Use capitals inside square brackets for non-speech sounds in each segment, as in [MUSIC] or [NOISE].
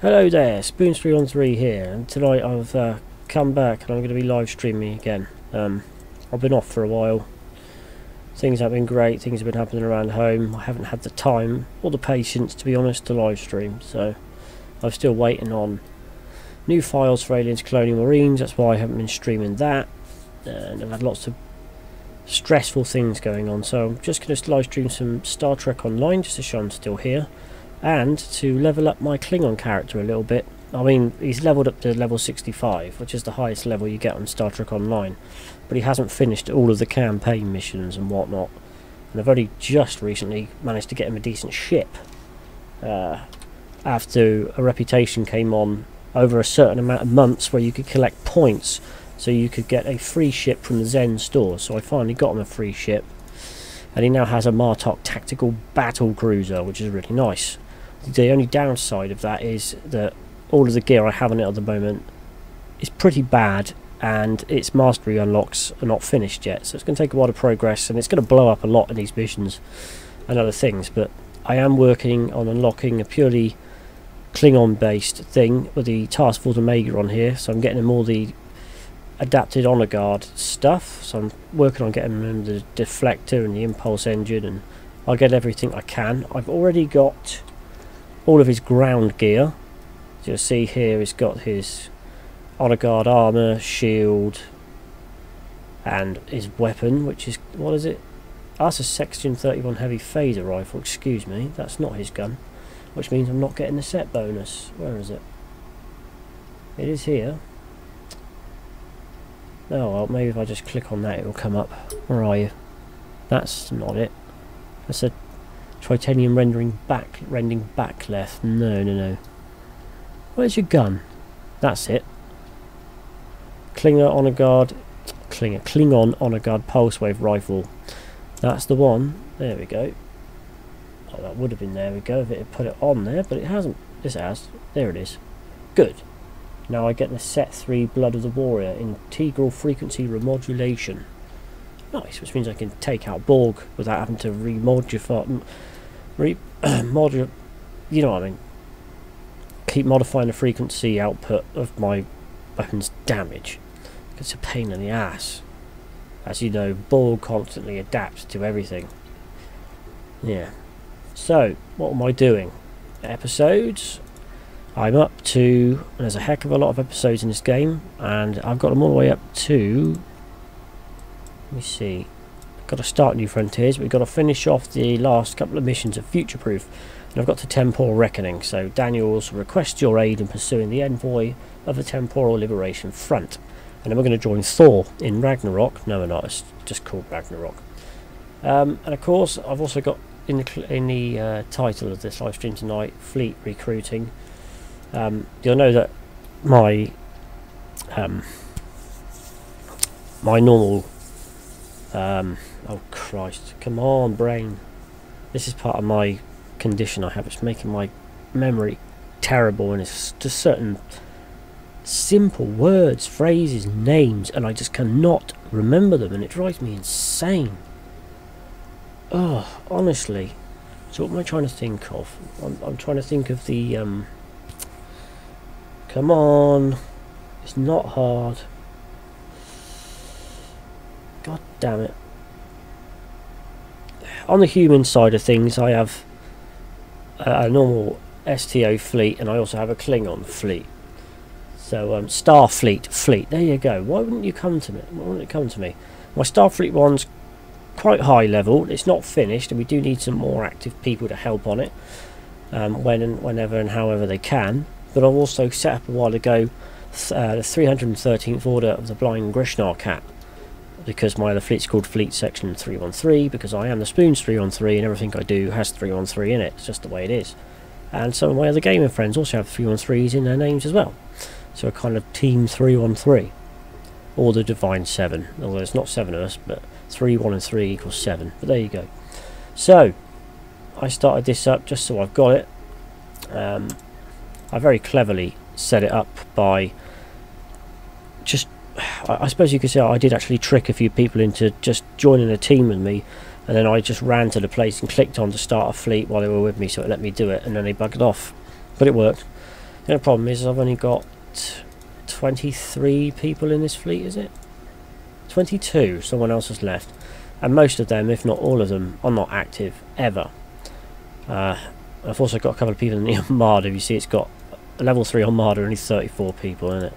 Hello there, Spoons313 here, and tonight I've uh, come back and I'm going to be live streaming again. Um, I've been off for a while. Things have been great, things have been happening around home. I haven't had the time or the patience, to be honest, to live stream, so I'm still waiting on new files for Aliens Colonial Marines. That's why I haven't been streaming that. And I've had lots of stressful things going on, so I'm just going to live stream some Star Trek Online just to show I'm still here and to level up my Klingon character a little bit. I mean, he's leveled up to level 65, which is the highest level you get on Star Trek Online, but he hasn't finished all of the campaign missions and whatnot. And I've only just recently managed to get him a decent ship. Uh, after a reputation came on over a certain amount of months where you could collect points so you could get a free ship from the Zen store. So I finally got him a free ship. And he now has a Martok tactical battle cruiser, which is really nice. The only downside of that is that all of the gear I have on it at the moment is pretty bad and its mastery unlocks are not finished yet. So it's going to take a while to progress and it's going to blow up a lot in these missions and other things. But I am working on unlocking a purely Klingon based thing with the Task Force Omega on here. So I'm getting him all the adapted honor guard stuff. So I'm working on getting him the deflector and the impulse engine and I'll get everything I can. I've already got all of his ground gear. As you'll see here, he's got his honor guard armor, shield, and his weapon, which is what is it? Ah, that's a Section 31 heavy phaser rifle. Excuse me, that's not his gun, which means I'm not getting the set bonus. Where is it? It is here. Oh well, maybe if I just click on that, it will come up. Where are you? That's not it. That's a Tritanium rendering back, rending back left. No, no, no. Where's your gun? That's it. Klinger honor guard, Klinger, Klingon honor guard pulse wave rifle. That's the one. There we go. Oh, that would have been there we go if it had put it on there, but it hasn't. This has. There it is. Good. Now I get the set 3 Blood of the Warrior integral frequency remodulation. Nice, which means I can take out Borg without having to remodify re [CLEARS THROAT] module, you know what I mean. Keep modifying the frequency output of my weapon's damage. It's a pain in the ass. As you know, Borg constantly adapts to everything. Yeah. So, what am I doing? Episodes. I'm up to, there's a heck of a lot of episodes in this game, and I've got them all the way up to, let me see, got to start New Frontiers, we've got to finish off the last couple of missions of Future Proof. And I've got to Temporal Reckoning, so Daniels requests your aid in pursuing the envoy of the Temporal Liberation Front. And then we're going to join Thor in Ragnarok. No, we're not, it's just called Ragnarok. Um, and of course, I've also got in the, in the uh, title of this live stream tonight, Fleet Recruiting. Um, you'll know that my um, my normal um, Oh Christ, come on brain. This is part of my condition I have. It's making my memory terrible and it's just certain simple words, phrases, names and I just cannot remember them and it drives me insane. Oh, honestly. So what am I trying to think of? I'm, I'm trying to think of the... Um, come on. It's not hard. God damn it on the human side of things, I have a, a normal STO fleet, and I also have a Klingon fleet. So um, Starfleet fleet. There you go. Why wouldn't you come to me? Why wouldn't it come to me? My Starfleet one's quite high level. It's not finished, and we do need some more active people to help on it um, when and whenever and however they can. But I've also set up a while ago uh, the 313th Order of the Blind Grishnar Cat because my other fleet's called Fleet Section 313 because I am the Spoons 313 and everything I do has 313 in it. It's just the way it is. And some of my other gaming friends also have 313s in their names as well. So a kind of Team 313. Or the Divine 7. Although it's not 7 of us, but 3, 1 and 3 equals 7. But there you go. So, I started this up just so I've got it. Um, I very cleverly set it up by just I, suppose you could say I did actually trick a few people into just joining a team with me And then I just ran to the place and clicked on to start a fleet while they were with me, so it let me do it, and then they bugged off. But it worked. The only problem is I've only got 23 people in this fleet, is it? 22, someone else has left. And most of them, if not all of them, are not active ever. Uh, I've also got a couple of people in the [LAUGHS] Armada. You see, it's got level 3 Armada, only 34 people in it.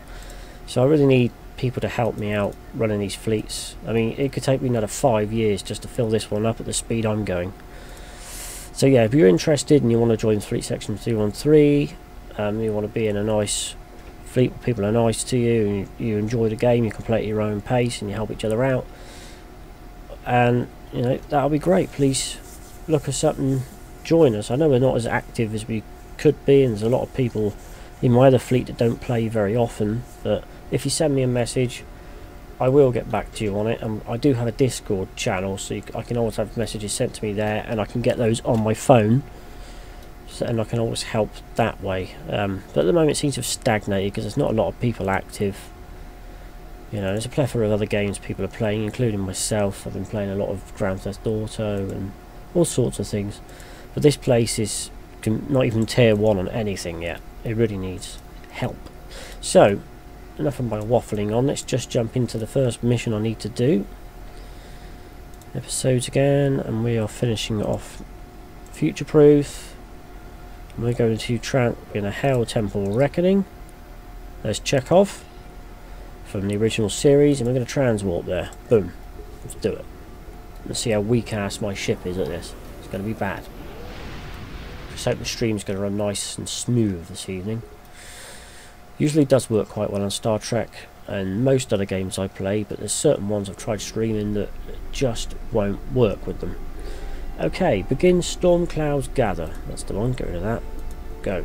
So I really need people to help me out running these fleets. I mean, it could take me another five years just to fill this one up at the speed I'm going. So yeah, if you're interested and you want to join Fleet Section 213, um, you want to be in a nice fleet where people are nice to you, you enjoy the game, you can play at your own pace and you help each other out. And, you know, that'll be great. Please look us up and join us. I know we're not as active as we could be and there's a lot of people in my other fleet that don't play very often, but if you send me a message I will get back to you on it. And I do have a discord channel so you, I can always have messages sent to me there and I can get those on my phone. So, and I can always help that way. Um, but at the moment it seems to have stagnated because there's not a lot of people active. You know there's a plethora of other games people are playing including myself. I've been playing a lot of Grand Theft Auto and all sorts of things. But this place is not even tier 1 on anything yet it really needs help so enough of my waffling on, let's just jump into the first mission I need to do. Episodes again, and we are finishing off Future Proof. We're going to Tran in a Hell Temple Reckoning. There's Chekov from the original series, and we're going to transwarp there. Boom. Let's do it. Let's see how weak ass my ship is at this. It's going to be bad. Just hope the stream's going to run nice and smooth this evening. Usually does work quite well on Star Trek and most other games I play, but there's certain ones I've tried streaming that just won't work with them. Okay, begin Storm Clouds Gather. That's the one, get rid of that. Go.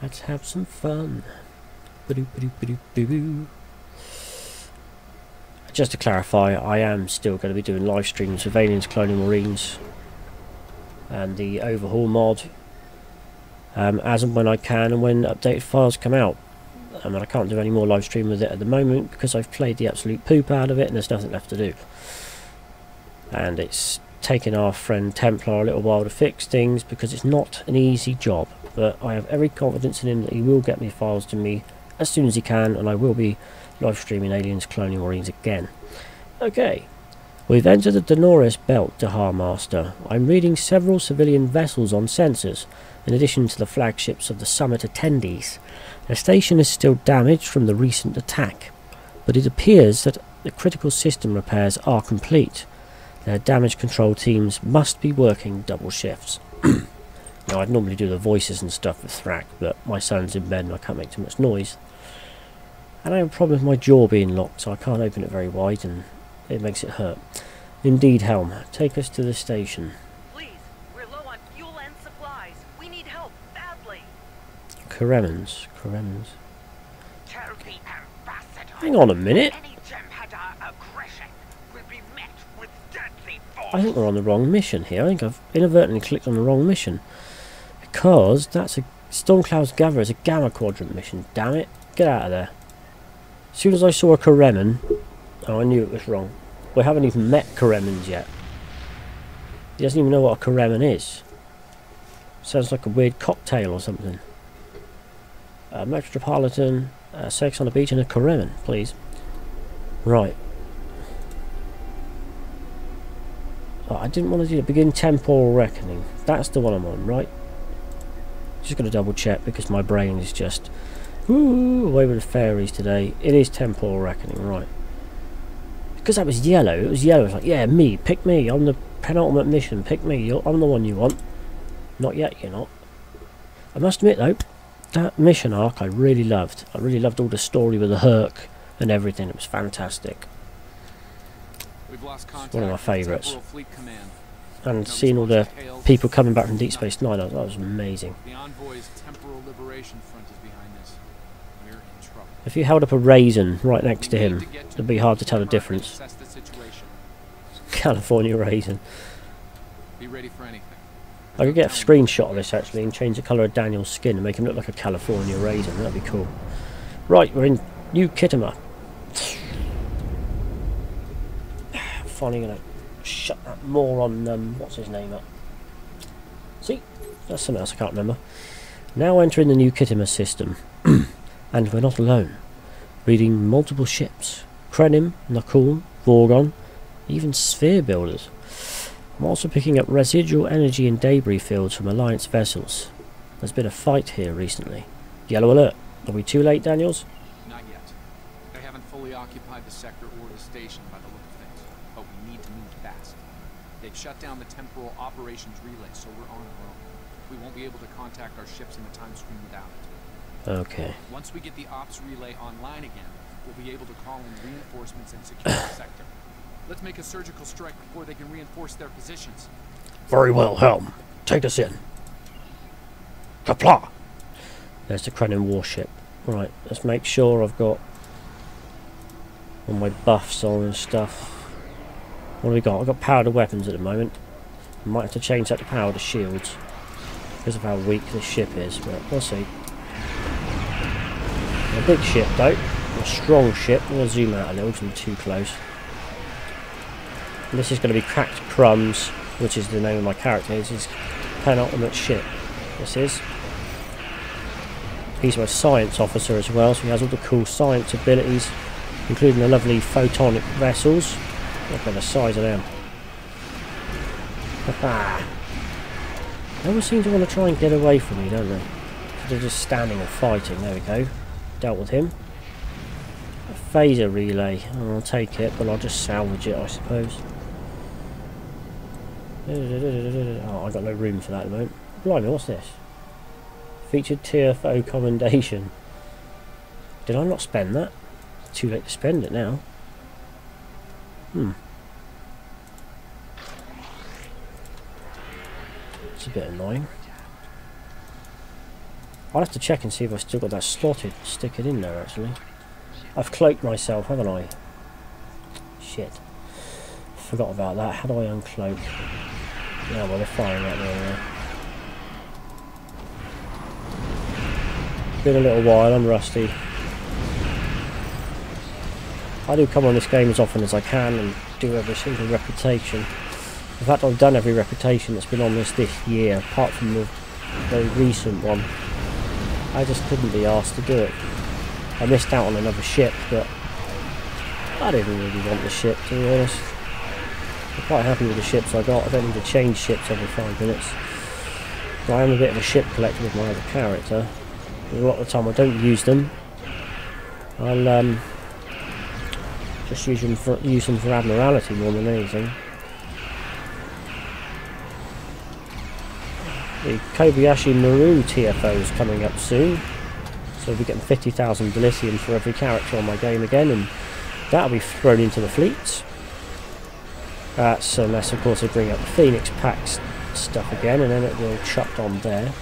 Let's have some fun. Just to clarify, I am still going to be doing live streams of Aliens Colonial Marines and the Overhaul mod um, as and when I can and when updated files come out. Um, and I can't do any more live stream with it at the moment because I've played the absolute poop out of it and there's nothing left to do. And it's taken our friend Templar a little while to fix things because it's not an easy job. But I have every confidence in him that he will get me files to me as soon as he can and I will be live streaming Aliens Colonial Marines again. Okay, We've entered the Dolores Belt, Dahar Master. I'm reading several civilian vessels on sensors in addition to the flagships of the summit attendees. Their station is still damaged from the recent attack, but it appears that the critical system repairs are complete. Their damage control teams must be working double shifts. [CLEARS THROAT] now, I'd normally do the voices and stuff with Thrak, but my son's in bed and I can't make too much noise. And I have a problem with my jaw being locked, so I can't open it very wide and it makes it hurt. Indeed, Helm, take us to the station. Please, we're low on fuel and supplies. We need help badly. Karemans. Karemans. Hang on a minute. I think we're on the wrong mission here. I think I've inadvertently clicked on the wrong mission. Because that's a Stormcloud's Gather is a Gamma Quadrant mission. Damn it. Get out of there. As soon as I saw a Kareman... Oh, I knew it was wrong. We haven't even met Karemans yet. He doesn't even know what a Kareman is. Sounds like a weird cocktail or something Metropolitan, uh, Sex on the Beach, and a Kareman, please. Right. Oh, I didn't want to do. Begin Temporal Reckoning. That's the one I'm on, right? Just going to double check because my brain is just ooh, away with the fairies today. It is Temporal Reckoning, right. Because that was yellow. It was yellow. It's like, yeah, me. Pick me. I'm the penultimate mission. Pick me. You're, I'm the one you want. Not yet, you're not. I must admit, though, that mission arc I really loved. I really loved all the story with the Hur'q and everything. It was fantastic. one of my favourites. And seeing all the people coming back from Deep Space Nine, that was amazing. If you held up a raisin right next to him, it'd be hard to tell the difference. California raisin. Be ready for anything. I could get a screenshot of this actually and change the colour of Daniel's skin and make him look like a California raisin. That'd be cool. Right, we're in New Khitomer. [SIGHS] Finally gonna shut that moron, um, what's his name up. See? That's something else I can't remember. Now entering the new Khitomer system. [CLEARS THROAT] and we're not alone. Reading multiple ships. Krenim, Na'kuhl, Vorgon, even sphere builders. I'm also picking up residual energy and debris fields from Alliance vessels. There's been a fight here recently. Yellow alert. Are we too late, Daniels? Not yet. They haven't fully occupied the sector or the station by the look of things, but we need to move fast. They've shut down the temporal operations relay, so we're on our own. We won't be able to contact our ships in the time. Okay. Once we get the ops relay online again, we'll be able to call in reinforcements and secure the sector. Let's make a surgical strike before they can reinforce their positions. Very well, Helm. Take us in. Kapla! There's the Krenim warship. Right, let's make sure I've got all my buffs on and stuff. What have we got? I've got power to weapons at the moment. I might have to change that to power to shields. Because of how weak this ship is, but we'll see. A big ship though. A strong ship. I'm going to zoom out a little because I'm too close. And this is going to be Cracked Crumbs, which is the name of my character. This is penultimate ship. This is. He's my science officer as well, so he has all the cool science abilities, including the lovely photonic vessels. Look at the size of them. [LAUGHS] Ah. they always seem to want to try and get away from me, don't they? They're just standing and fighting. There we go. Dealt with him. A phaser relay. I'll take it, but I'll just salvage it, I suppose. Oh, I got no room for that at the moment. Blimey, what's this? Featured TFO commendation. Did I not spend that? too late to spend it now. Hmm. It's a bit annoying. I'll have to check and see if I've still got that slotted. Stick it in there, actually. I've cloaked myself, haven't I? Shit. Forgot about that. How do I uncloak? Yeah, well, they're firing at me anyway. Been a little while, I'm rusty. I do come on this game as often as I can and do every single reputation. In fact, I've done every reputation that's been on this this year, apart from the very recent one. I just couldn't be asked to do it. I missed out on another ship, but I didn't really want the ship, to be honest. I'm quite happy with the ships I got. I don't need to change ships every five minutes. I am a bit of a ship collector with my other character. A lot of the time I don't use them. I'll um, just use them for use them for admiralty more than anything. The Kobayashi Maru TFO is coming up soon. So we'll be getting 50,000 dilithium for every character on my game again and that'll be thrown into the fleets. That's unless of course I bring up the Phoenix Packs stuff again and then it will chucked on there.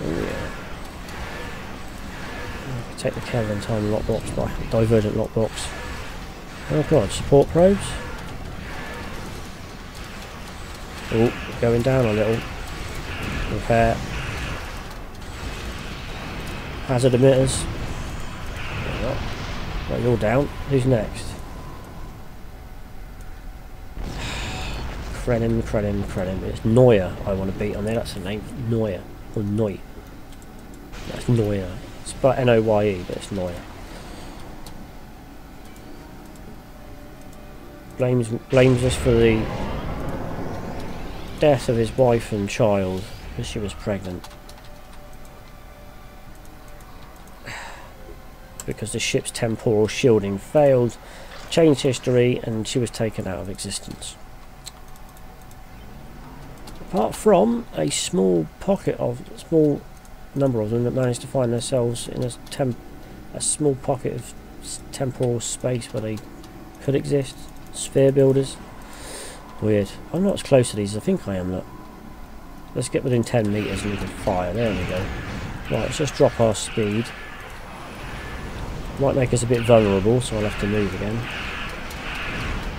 Yeah. Take the Kelvin time lockbox by divergent lockbox. Oh god, support probes. Oh, going down a little. Repair. Hazard emitters. Right, you're down. Who's next? [SIGHS] Krenim, Krenim, Krenim. It's Neuer I want to beat on there. That's the name. Neuer. Or Noy. That's Neuer. It's spelled N-O-Y-E, but it's Neuer. Blames, blames us for the death of his wife and child because she was pregnant. because the ship's temporal shielding failed, changed history, and she was taken out of existence. Apart from a small pocket of small number of them that managed to find themselves in a temp a small pocket of temporal space where they could exist. Sphere builders. Weird. I'm not as close to these as I think I am. Look. Let's get within 10 metres and we can fire. There we go. Right, let's just drop our speed. Might make us a bit vulnerable, so I'll have to move again.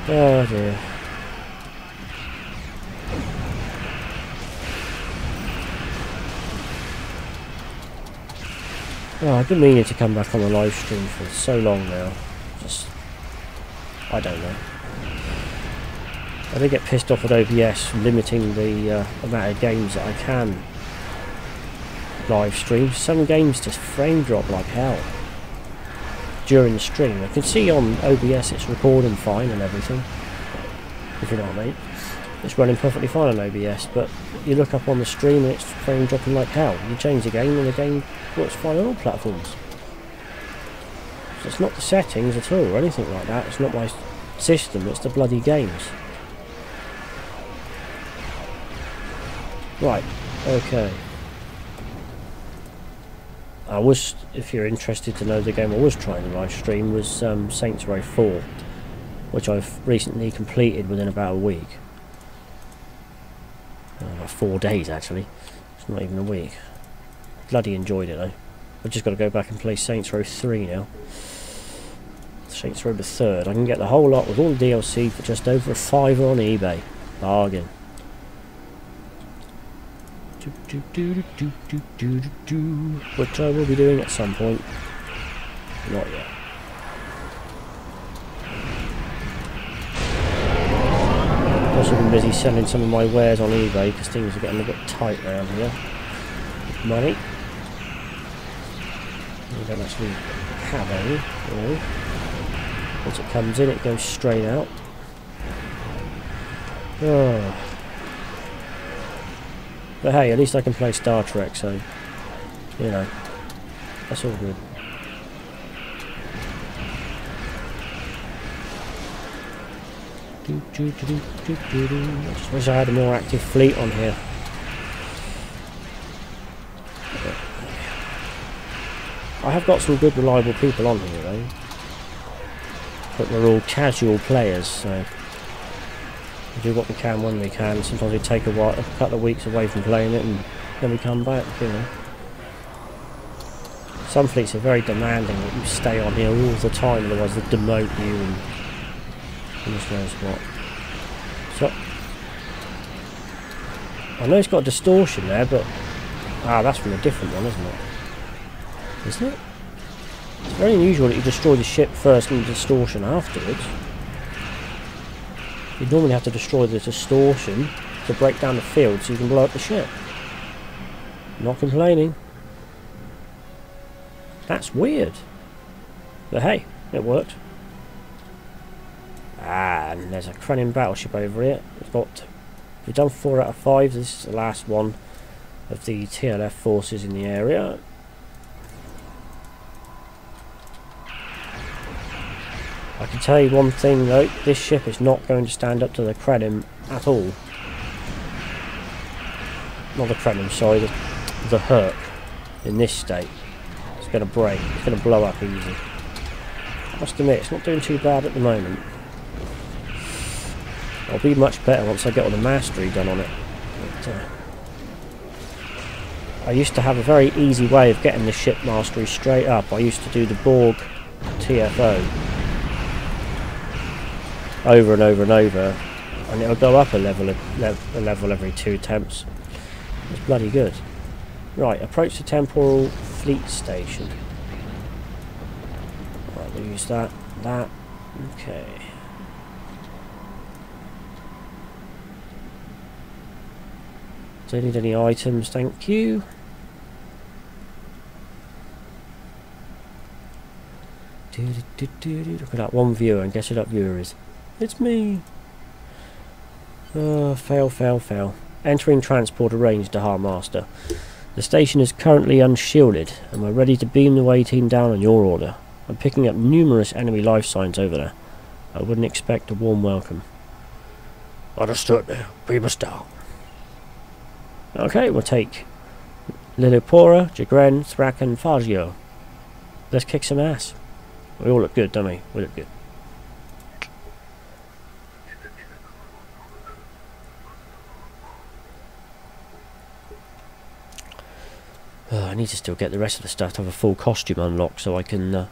Oh dear. Oh, I've been meaning to come back on the live stream for so long now. Just, I don't know. I get pissed off at OBS limiting the uh, amount of games that I can live stream. Some games just frame drop like hell during the stream. I can see on OBS it's recording fine and everything, if you know what I mean. It's running perfectly fine on OBS, but you look up on the stream and it's frame dropping like hell. You change the game and the game works fine on all platforms. So it's not the settings at all or anything like that. It's not my system, it's the bloody games. Right, okay. I was, if you're interested to know the game I was trying to live stream was um, Saints Row 4, which I've recently completed within about a week. Uh, four days actually. It's not even a week. Bloody enjoyed it though. I've just got to go back and play Saints Row 3 now. Saints Row the 3rd. I can get the whole lot with all the DLC for just over a fiver on eBay. Bargain. Do, do, do, Which I will be doing at some point. Not yet. Also been busy selling some of my wares on eBay because things are getting a bit tight around here. Money. We don't actually have any, really. Once it comes in, it goes straight out. Oh. But hey, at least I can play Star Trek, so, you know, that's all good. I just wish I had a more active fleet on here. I have got some good reliable people on here though. But they're all casual players, so do what we can when we can. Sometimes we take a, while, a couple of weeks away from playing it and then we come back, you know. Some fleets are very demanding that you stay on here all the time, otherwise they demote you and knows what. So, I know it's got distortion there, but ah, that's from a different one, isn't it? Isn't it? It's very unusual that you destroy the ship first and distortion afterwards. You normally have to destroy the distortion to break down the field so you can blow up the ship. Not complaining. That's weird. But hey, it worked. Ah, and there's a Krenim battleship over here. We've got we've done four out of five. This is the last one of the TLF forces in the area. I can tell you one thing though, this ship is not going to stand up to the Krenim at all. Not the Krenim, sorry, the, the Hur'q in this state. It's going to break, it's going to blow up easy. I must admit, it's not doing too bad at the moment. I'll be much better once I get all the mastery done on it. But, uh, I used to have a very easy way of getting the ship mastery straight up. I used to do the Borg TFO over and over and over and it'll go up a level a level every two attempts it's bloody good. Right approach the temporal fleet station. Right we'll use that that okay. Don't need any items thank you. Look at that one viewer and guess who that viewer is. It's me. Uh, fail, fail, fail. Entering transport arranged to Master. The station is currently unshielded, and we're ready to beam the way team down on your order. I'm picking up numerous enemy life signs over there. I wouldn't expect a warm welcome. Understood. Prima style. Okay, we'll take Lilipora, Jagren, Thrak, and Fagio. Let's kick some ass. We all look good, don't we? We look good. I need to still get the rest of the stuff to have a full costume unlocked so I can uh,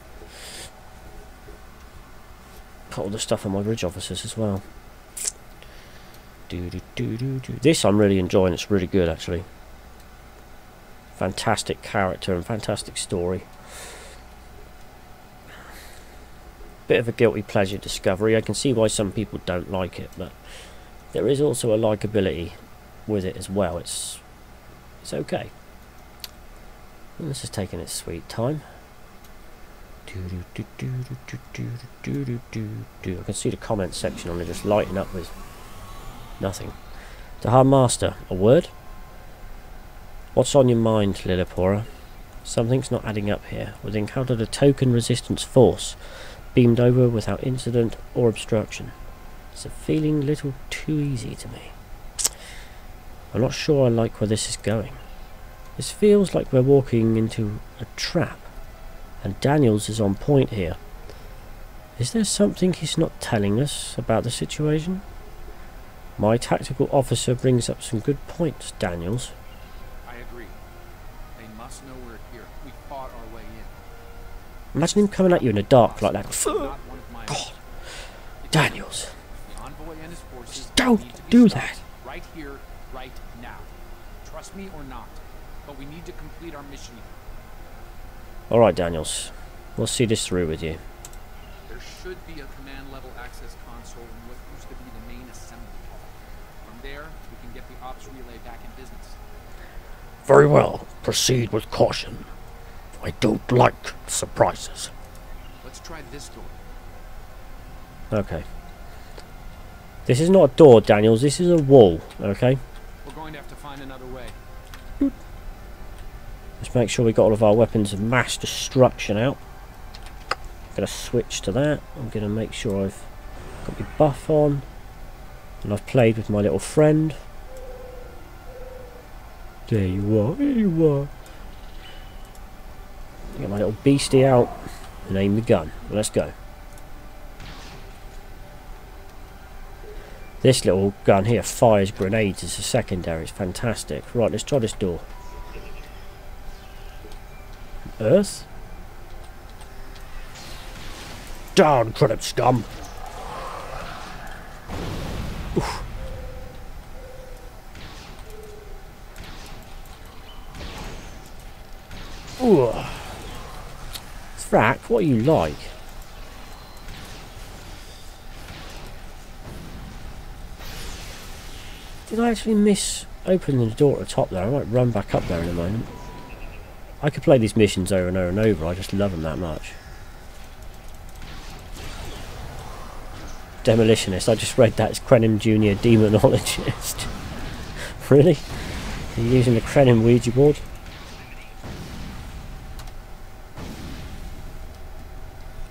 put all the stuff on my bridge officers as well. This I'm really enjoying, it's really good actually. fantastic character and fantastic story. Bit of a guilty pleasure discovery. I can see why some people don't like it, but there is also a likability with it as well. It's it's okay. And this is taking its sweet time. I can see the comment section on it just lighting up with nothing. Dahar Master, a word? What's on your mind, Lillipora? Something's not adding up here. We've encountered a token resistance force, beamed over without incident or obstruction. It's a feeling little too easy to me. I'm not sure I like where this is going. This feels like we're walking into a trap, and Daniels is on point here. Is there something he's not telling us about the situation? My tactical officer brings up some good points, Daniels. I agree. They must know we're here. We fought our way in. Imagine him coming at you in the dark like that. Not one of my God. Daniels. The envoy and his forces Don't need to be do that. Right here, right now. Trust me or not, we need to complete our mission. Alright, Daniels. We'll see this through with you. There should be a command level access console in what used to be the main assembly hall. From there, we can get the ops relay back in business. Very well. Proceed with caution. I don't like surprises. Let's try this door. Okay. This is not a door, Daniels. This is a wall, okay? We're going to have to find another way. Let's make sure we got all of our weapons of mass destruction out. I'm Gonna switch to that. I'm gonna make sure I've got my buff on. And I've played with my little friend. There you are, there you are. Get my little beastie out and aim the gun. Let's go. This little gun here fires grenades as a secondary. It's fantastic. Right, let's try this door. Earth? Down, credit scum! Oof. Ooh. Thrak, what are you like? Did I actually miss opening the door at the top there? I might run back up there in a moment. I could play these missions over and over and over. I just love them that much. Demolitionist. I just read that as Krenim Junior Demonologist. [LAUGHS] really? You using the Krenim Ouija board?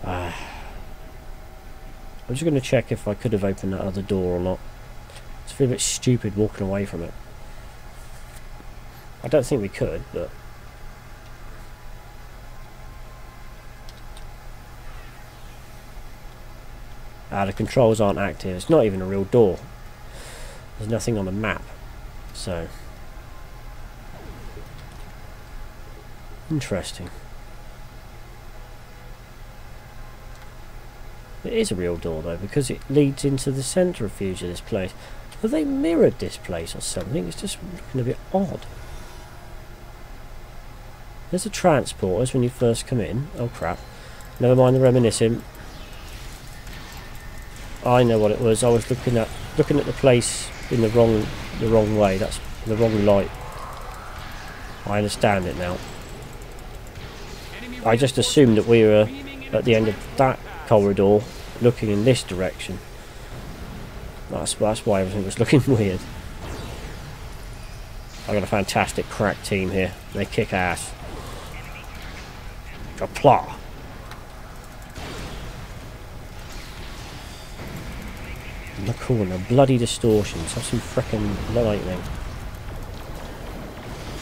Ah. I'm just going to check if I could have opened that other door or not. It's a bit stupid walking away from it. I don't think we could, but Ah, the controls aren't active. It's not even a real door. There's nothing on the map. So. Interesting. It is a real door though, because it leads into the centrifuge of this place. Have they mirrored this place or something? It's just looking a bit odd. There's the transporters when you first come in. Oh crap. Never mind the reminiscing. I know what it was. I was looking at looking at the place in the wrong the wrong way. That's the wrong light. I understand it now. I just assumed that we were at the end of that corridor, looking in this direction. That's that's why everything was [LAUGHS] looking weird. I got a fantastic crack team here. They kick ass. Kapla. Cool, the bloody distortions. Have some freaking lightning.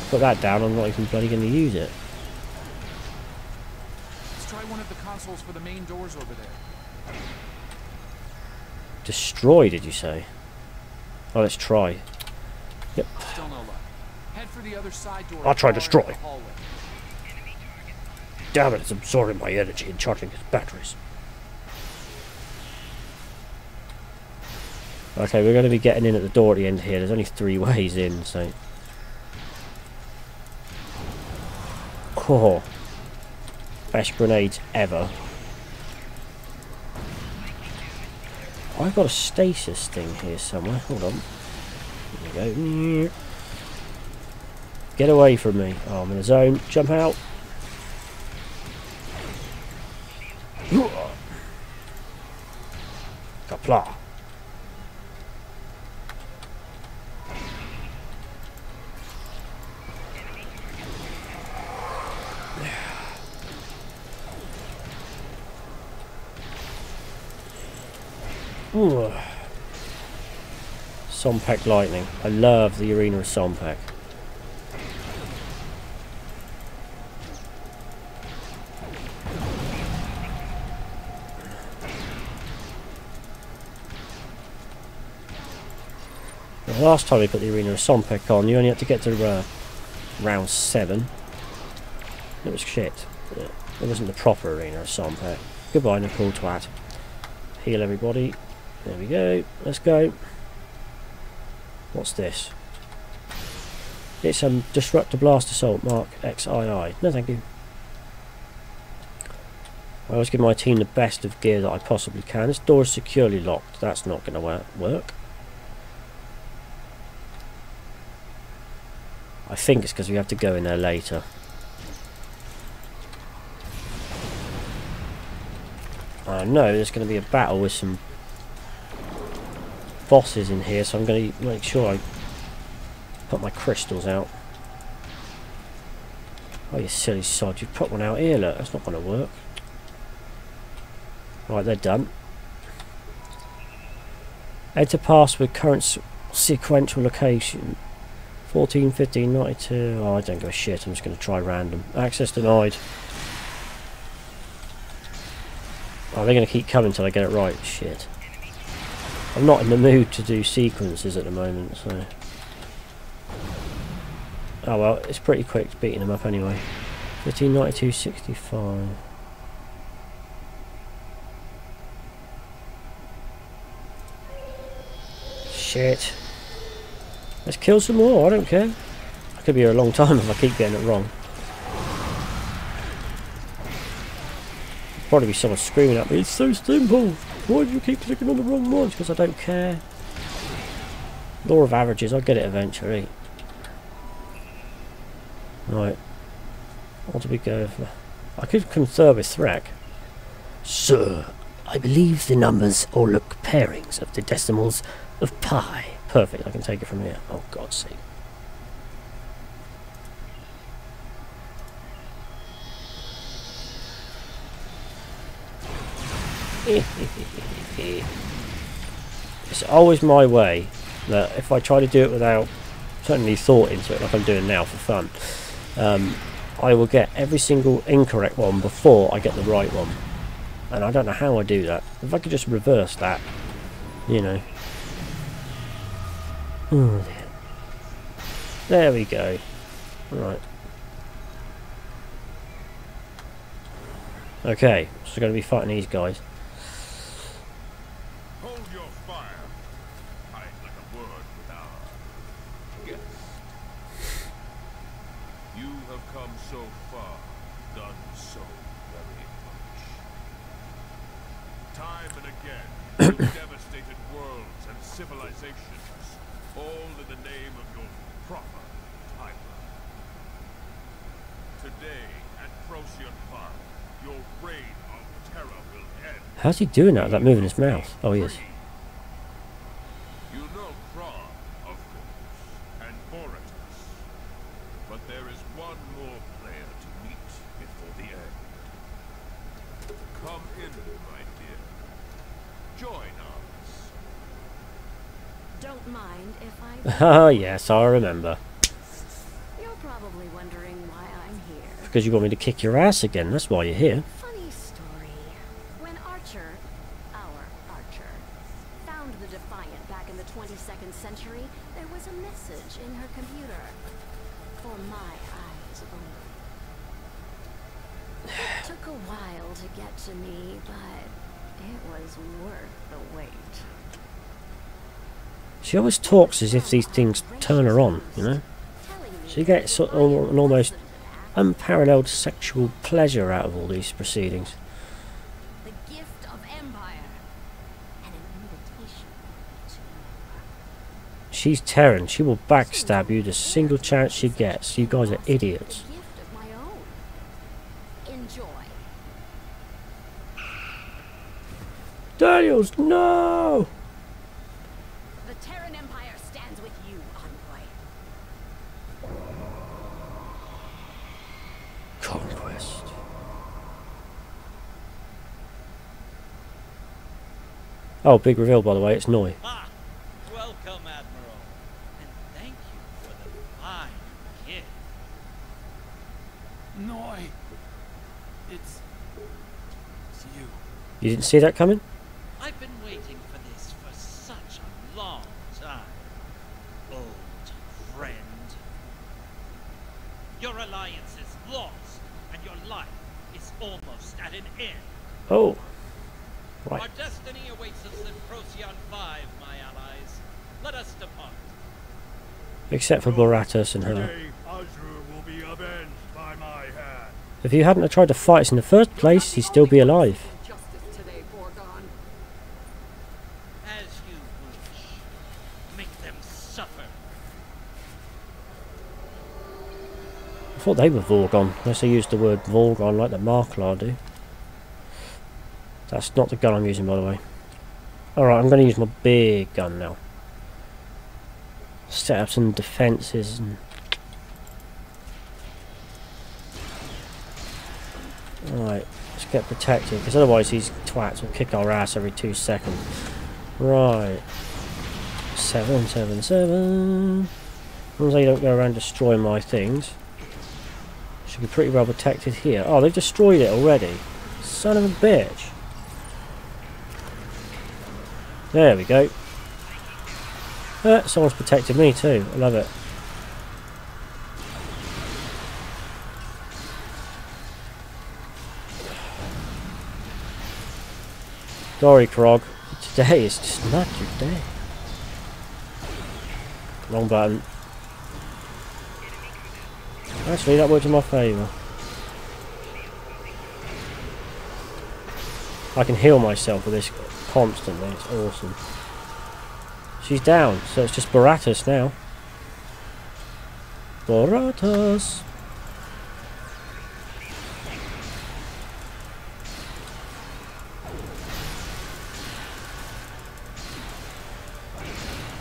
Put that down, I'm not even bloody going to use it. Let's try one of the consoles for the main doors over there. Destroy, did you say? Oh, let's try. Yep. Still no luck. Head for the other side door. I'll try far end of destroy. Damn it, it's absorbing my energy and charging its batteries. Okay, we're going to be getting in at the door at the end here. There's only three ways in, so... Oh, best grenades ever. I've got a stasis thing here somewhere. Hold on. There we go. Get away from me. Oh, I'm in a zone. Jump out. Kapla. Ooh. Sompek Lightning. I love the Arena of Sompek. The last time we put the Arena of Sompek on, you only had to get to uh, round 7. It was shit. It wasn't the proper Arena of Sompek. Goodbye, Na'kuhl Twat. Heal everybody. There we go. Let's go. What's this? It's a Disruptor Blast Assault Mark XII. No thank you. I always give my team the best of gear that I possibly can. This door is securely locked. That's not going to work. I think it's because we have to go in there later. I know there's going to be a battle with some bosses in here, so I'm going to make sure I put my crystals out. Oh, you silly sod, you've put one out here, look, that's not going to work. Right, they're done. Enter pass with current sequential location. 14, 15, 92. Oh, I don't give a shit. I'm just going to try random. Access denied. Oh, they're going to keep coming until I get it right. Shit. I'm not in the mood to do sequences at the moment, so... Oh well, it's pretty quick beating them up anyway. 1592, 65. Shit. Let's kill some more, I don't care. I could be here a long time [LAUGHS] if I keep getting it wrong. Probably be someone screaming at me, it's so simple! Why do you keep clicking on the wrong ones? Because I don't care. Law of averages, I'll get it eventually. Right. What do we go for? I could confer with Thrak. Sir, I believe the numbers all look pairings of the decimals of pi. Perfect, I can take it from here. Oh, God's sake. It's always my way that if I try to do it without putting any thought into it, like I'm doing now for fun, um, I will get every single incorrect one before I get the right one. And I don't know how I do that. If I could just reverse that, you know. Oh. There we go. Right. Okay, so we're going to be fighting these guys. Hold your fire. Hide like a word without. Yes. You have come so far, done so very much. Time and again, you've devastated worlds and civilizations, all in the name of your proper timeline. Today, at Procyon Park, your reign of terror will end. How's he doing that without moving his mouth? Oh, he is. You know Kron, of course, and Boratus. But there is one more player to meet before the end. Come in, my dear. Join us. Don't mind if I... Oh, [LAUGHS] [LAUGHS] yes, I remember. You're probably wondering why I'm here. Because you want me to kick your ass again, that's why you're here. Funny story. When Archer, our Archer, found the Defiant back in the 22nd century, there was a message in her computer. For my eyes only. It took a while to get to me, but it was worth the wait. She always talks as if these things turn her on, you know? She gets an almost unparalleled sexual pleasure out of all these proceedings. The gift of empire. And an invitation to. She's Terran. She will backstab you the single chance she gets. You guys are idiots. A gift of my own. Enjoy. Daniels, no! The Terran Empire stands with you, Envoy. Conquest. Oh, big reveal by the way, it's Noye. Ah, welcome, Admiral. And thank you for the fine gift. Noye. It's. It's you. You didn't see that coming? I've been waiting for this for such a long time. Old friend. Your alliance is lost, and your life is almost at an end. Oh. Right. Our destiny awaits us in Procyon 5, my allies. Let us depart. Except for Boratus and her. Will be avenged by my hand. If you hadn't tried to fight us in the first place, he'd still be alive. Justice today, Borgon. As you wish. Make them suffer. I thought they were Vorgon, unless they used the word Vorgon like the Marklar do. That's not the gun I'm using, by the way. Alright, I'm going to use my big gun now. Set up some defences and... Alright, let's get protected, because otherwise these twats will kick our ass every two seconds. Right. Seven, seven, seven. As long as they don't go around destroying my things. Should be pretty well protected here. Oh, they've destroyed it already. Son of a bitch. There we go. Uh, someone's protected me too. I love it. Sorry, Krog. Today is just not your day. Wrong button. Actually, that worked in my favour. I can heal myself with this constantly. It's awesome. She's down, so it's just Baratus now. Baratus!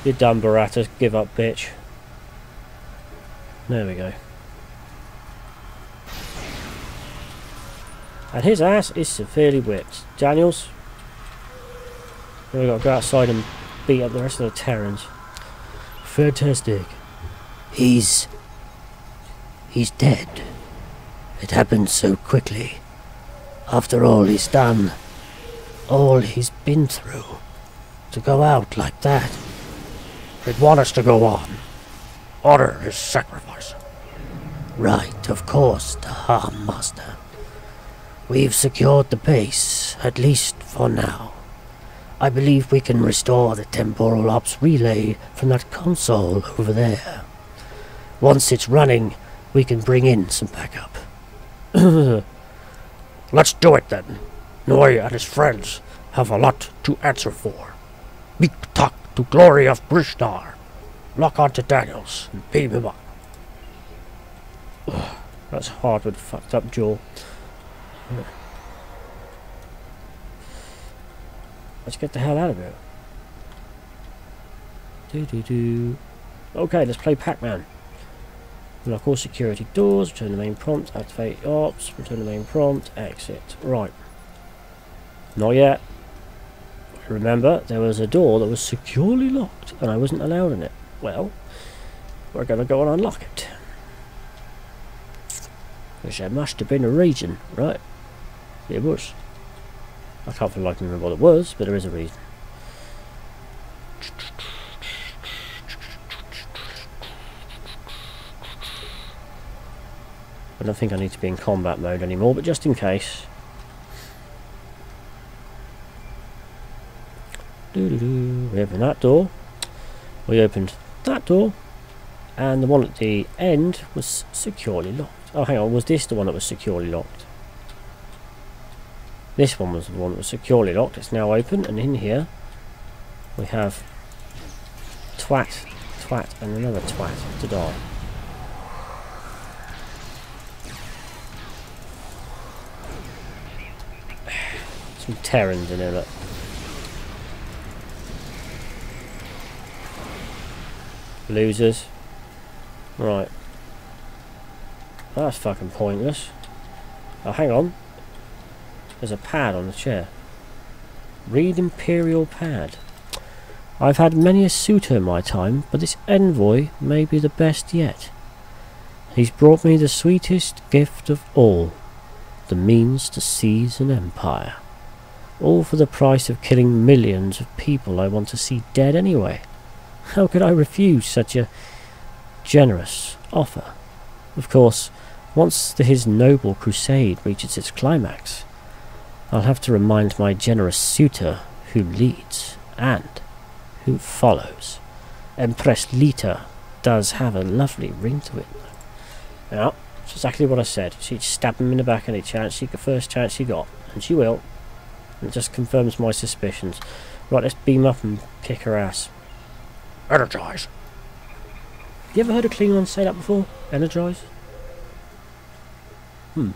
You're done, Baratus. Give up, bitch. There we go. And his ass is severely whipped. Daniels, we got to go outside and beat up the rest of the Terrans. Fantastic. He's. He's dead. It happened so quickly. After all he's done, all he's been through, to go out like that. They'd want us to go on. Honor his sacrifice. Right, of course, the Master. We've secured the base, at least for now. I believe we can restore the temporal ops relay from that console over there. Once it's running, we can bring in some backup. [CLEARS THROAT] Let's do it then. Noye and his friends have a lot to answer for. Big talk to glory of Brishnar. Lock onto Daniels and beam him up. [SIGHS] That's hard with fucked up jaw. Let's get the hell out of here. Do do do. Okay, let's play Pac-Man. Unlock all security doors, return the main prompt, activate ops, return the main prompt, exit. Right. Not yet. Remember, there was a door that was securely locked and I wasn't allowed in it. Well, we're going to go and unlock it. Which there must have been a reason, right? It was. I can't for the life of me remember what it was, but there is a reason. I don't think I need to be in combat mode anymore, but just in case. Doo -doo -doo. We opened that door. We opened that door. And the one at the end was securely locked. Oh, hang on, was this the one that was securely locked? This one was the one that was securely locked. It's now open, and in here we have twat, twat, and another twat to die. Some Terrans in here, look. Losers. Right. That's fucking pointless. Oh, hang on. There's a pad on the chair. Read Imperial Pad. I've had many a suitor in my time, but this envoy may be the best yet. He's brought me the sweetest gift of all, the means to seize an empire. All for the price of killing millions of people I want to see dead anyway. How could I refuse such a generous offer? Of course, once the, his noble crusade reaches its climax, I'll have to remind my generous suitor who leads and who follows. Empress Leeta does have a lovely ring to it. Yeah, it's exactly what I said. She'd stab him in the back any chance she the first chance she got. And she will. And it just confirms my suspicions. Right, let's beam up and kick her ass. Energize. You ever heard a Klingon say that before? Energize? Hmm.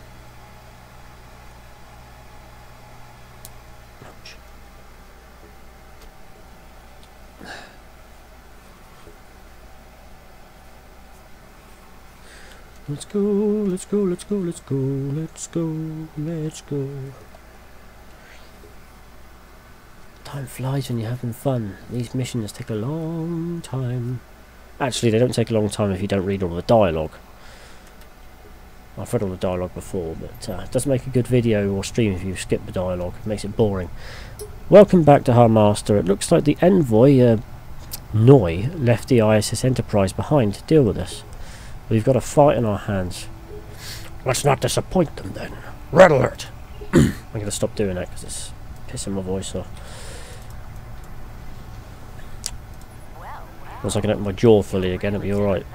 Let's go, let's go, let's go, let's go, let's go, let's go. Time flies when you're having fun. These missions take a long time. Actually, they don't take a long time if you don't read all the dialogue. I've read all the dialogue before, but uh, it doesn't make a good video or stream if you skip the dialogue. It makes it boring. Welcome back Dahar Master. It looks like the envoy, uh, Noye, left the ISS Enterprise behind to deal with us. We've got a fight in our hands. Let's not disappoint them then. Red alert. [CLEARS THROAT] I'm going to stop doing that because it's pissing my voice off. Once I can open my jaw fully again, it'll be alright.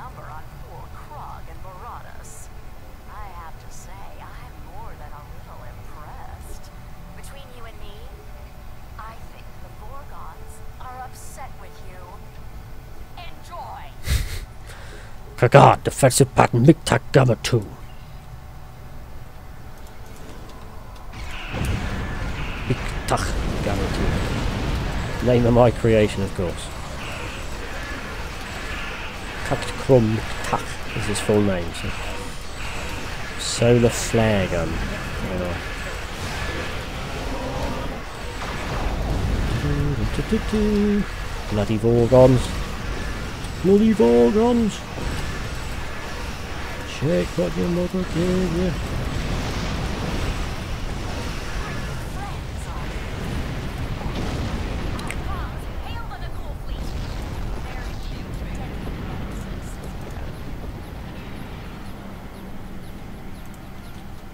Kagad, defensive pattern Miktak Gamma 2. Tach, guaranteed. Name of my creation, of course. Krum Tach is his full name. So. Solar flare gun. Yeah. Bloody Vorgons. Bloody Vorgons. Fleet! Very cute, dead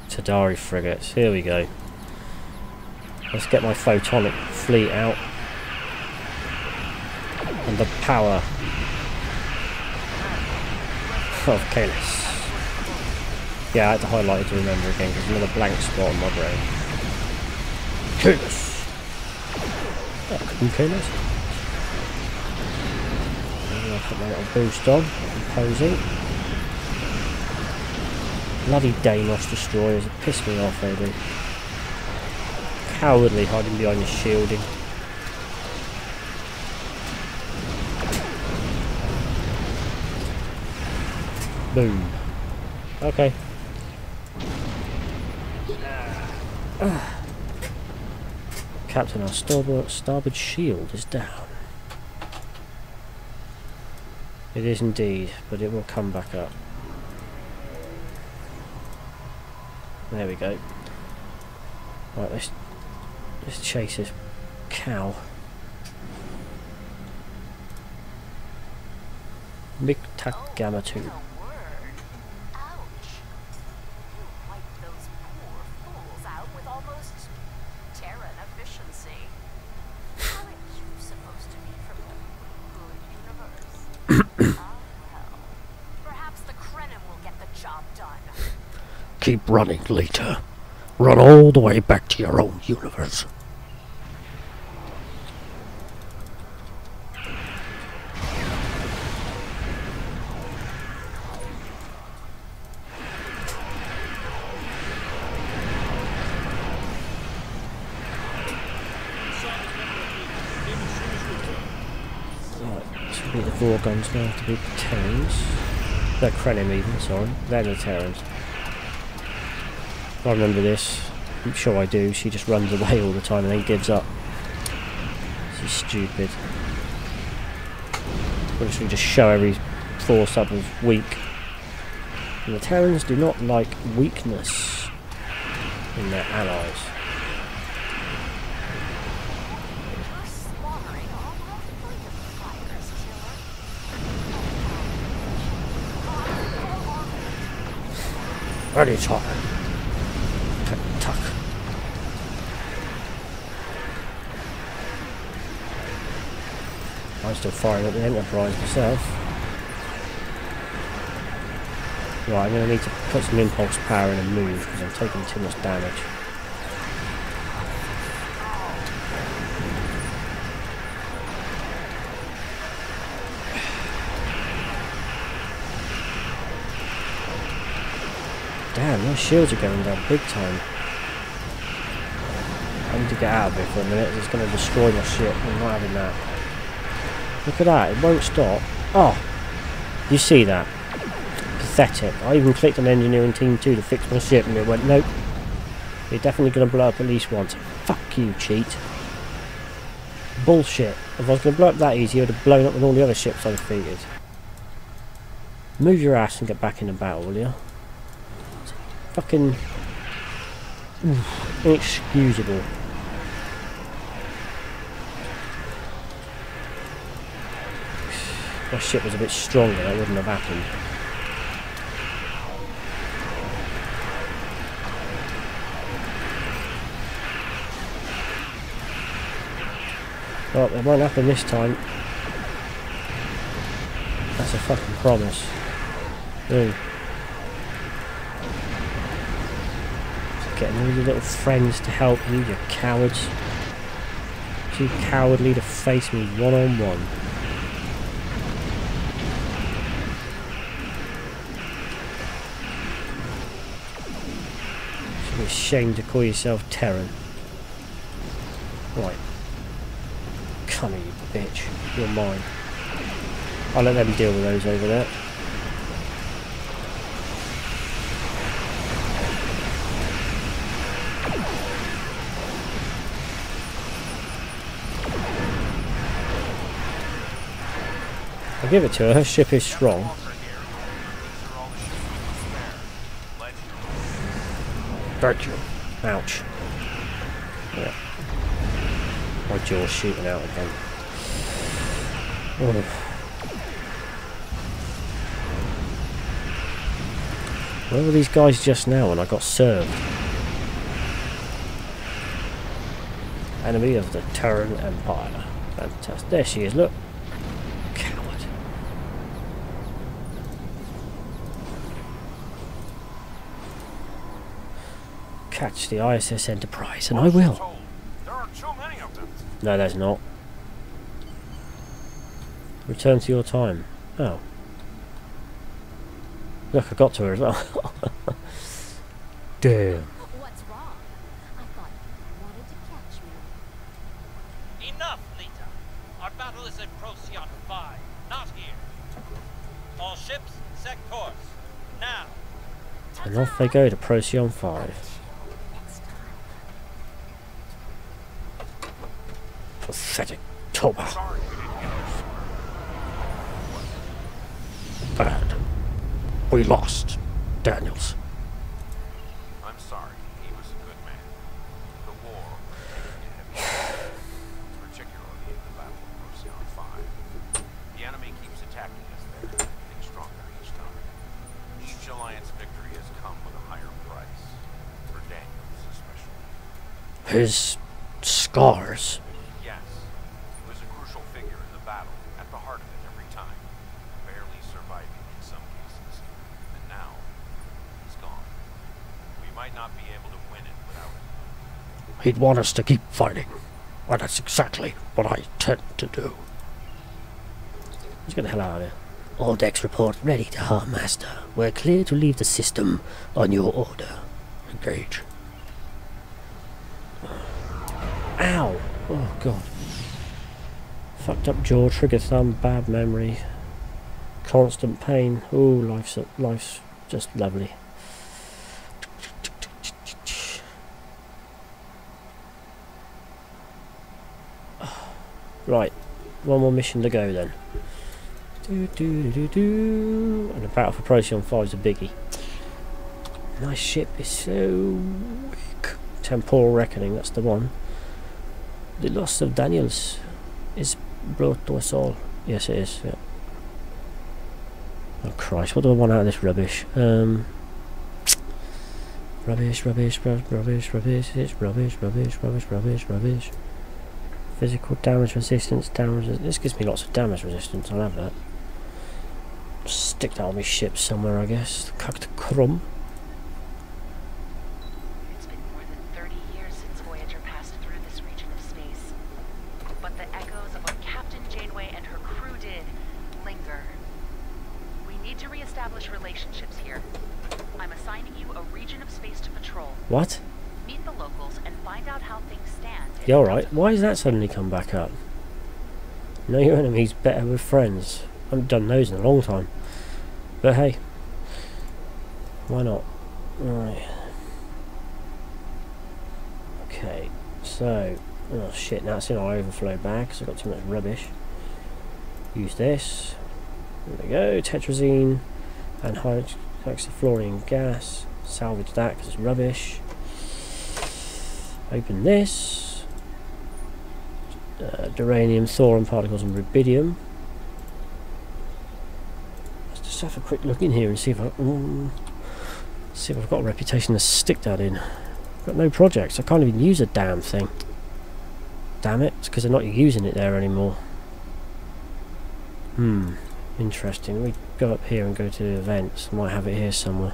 Tadari frigates. Here we go. Let's get my photonic fleet out. And the power of Kahless. Yeah, I had to highlight it to remember again because there's another blank spot on my brain. Kahless! That could be Kahless. I'll put my little boost on. Imposing. Bloody Danos destroyers, it pissed me off, they do. Cowardly hiding behind the shielding. Boom. Okay. Captain, our starboard, starboard shield is down. It is indeed, but it will come back up. There we go. Right, let's let's chase this cow. Miktak Gamma 2. The word. Ouch. You wiped those poor fools out with almost Terran efficiency. How are you supposed to be from the good universe? ah, well. Keep running, Leeta. Run all the way back to your own universe. Be the Gorgons now to the Terrans. The Krenim even, sorry. Then the Terrans. I remember this. I'm sure I do. She just runs away all the time and then gives up. She's stupid. Literally just show every force up as weak. And the Terrans do not like weakness in their allies. Ready, talk. Tuck, tuck. I'm still firing at the Enterprise myself. Right, I'm going to need to put some impulse power in and move because I'm taking too much damage. Damn, those shields are going down big time. I need to get out of here for a minute. It's going to destroy my ship. I'm not having that. Look at that, it won't stop. Oh, you see that? Pathetic. I even clicked on engineering team 2 to fix my ship and it went, nope. You're definitely going to blow up at least once. Fuck you, cheat. Bullshit. If I was going to blow up that easy, I would have blown up with all the other ships I defeated. Move your ass and get back in the battle, will you? Fucking... Oof, inexcusable. My ship was a bit stronger, that wouldn't have happened. Well, it won't happen this time. That's a fucking promise. Ooh. Getting all your little friends to help you, you cowards. Too cowardly to face me one on one. Ashamed to call yourself Terran. Right. Come here, you bitch. You're mine. I'll let them deal with those over there. I'll give it to her, her ship is strong. Walker here. These are all the ships we can Virtue. Ouch. Yeah. My jaw's shooting out again. Where were these guys just now when I got served? Enemy of the Terran Empire. Fantastic. There she is, look. Coward. Catch the ISS Enterprise, and I will. There are too many of them. No, there's not. Return to your time. Oh. Look, I got to her as well. [LAUGHS] Damn. What's wrong? I thought you wanted to catch me. Enough, Leeta. Our battle is at Procyon 5, not here. All ships, set course. Now. And off they go to Procyon 5. Toba. We didn't get it. Bad. We lost. Daniels. I'm sorry. He was a good man. The war [SIGHS] particularly in the Battle of Procyon 5. The enemy keeps attacking us there, getting stronger each time. Each alliance victory has come with a higher price, for Daniels especially. His scars. Yes, he was a crucial figure in the battle, at the heart of it every time, barely surviving in some cases. And now, he's gone. not be able to win it without it. He'd want us to keep fighting. And that's exactly what I intend to do. Let's get the hell out of here. All decks report ready Dahar Master. We're clear to leave the system on your order. Engage. Ow! Oh god. Fucked up jaw, trigger thumb, bad memory, constant pain. Oh, life's life's just lovely. Right, one more mission to go then. Do, do, do, do. And the battle for Procyon 5 is a biggie. Nice ship is so weak. Temporal Reckoning, that's the one. The loss of Daniels is brought to us all. Yes, it is. Yeah. Oh Christ! What do I want out of this rubbish? Um, rubbish, rubbish, rub- rubbish, rubbish. It's rubbish, rubbish, rubbish, rubbish, rubbish. Physical damage resistance, damage. res- This gives me lots of damage resistance. I'll have that. Stick that on my ship somewhere, I guess. Cooked crumb. It's been more than 30 years since Voyager passed through this region of space. But the echoes of what Captain Janeway and her crew did linger. We need to reestablish relationships here. I'm assigning you a region of space to patrol. What? Meet the locals and find out how things stand. in Yeah, alright. Why has that suddenly come back up? Know your enemies better with friends. I haven't done those in a long time. But hey. Why not? Right. Okay. So. Oh shit, now it's in our overflow bag because I've got too much rubbish. Use this. There we go. Tetrazine. And hydroxyfluorine gas. Salvage that because it's rubbish. Open this. Uh, duranium, thorium particles, and rubidium. Let's just have a quick look in here and see if I mm, see if I've got a reputation to stick that in. I've got no projects. I can't even use a damn thing. Damn it! It's because they're not using it there anymore. Hmm. Interesting. We go up here and go to the events. Might have it here somewhere.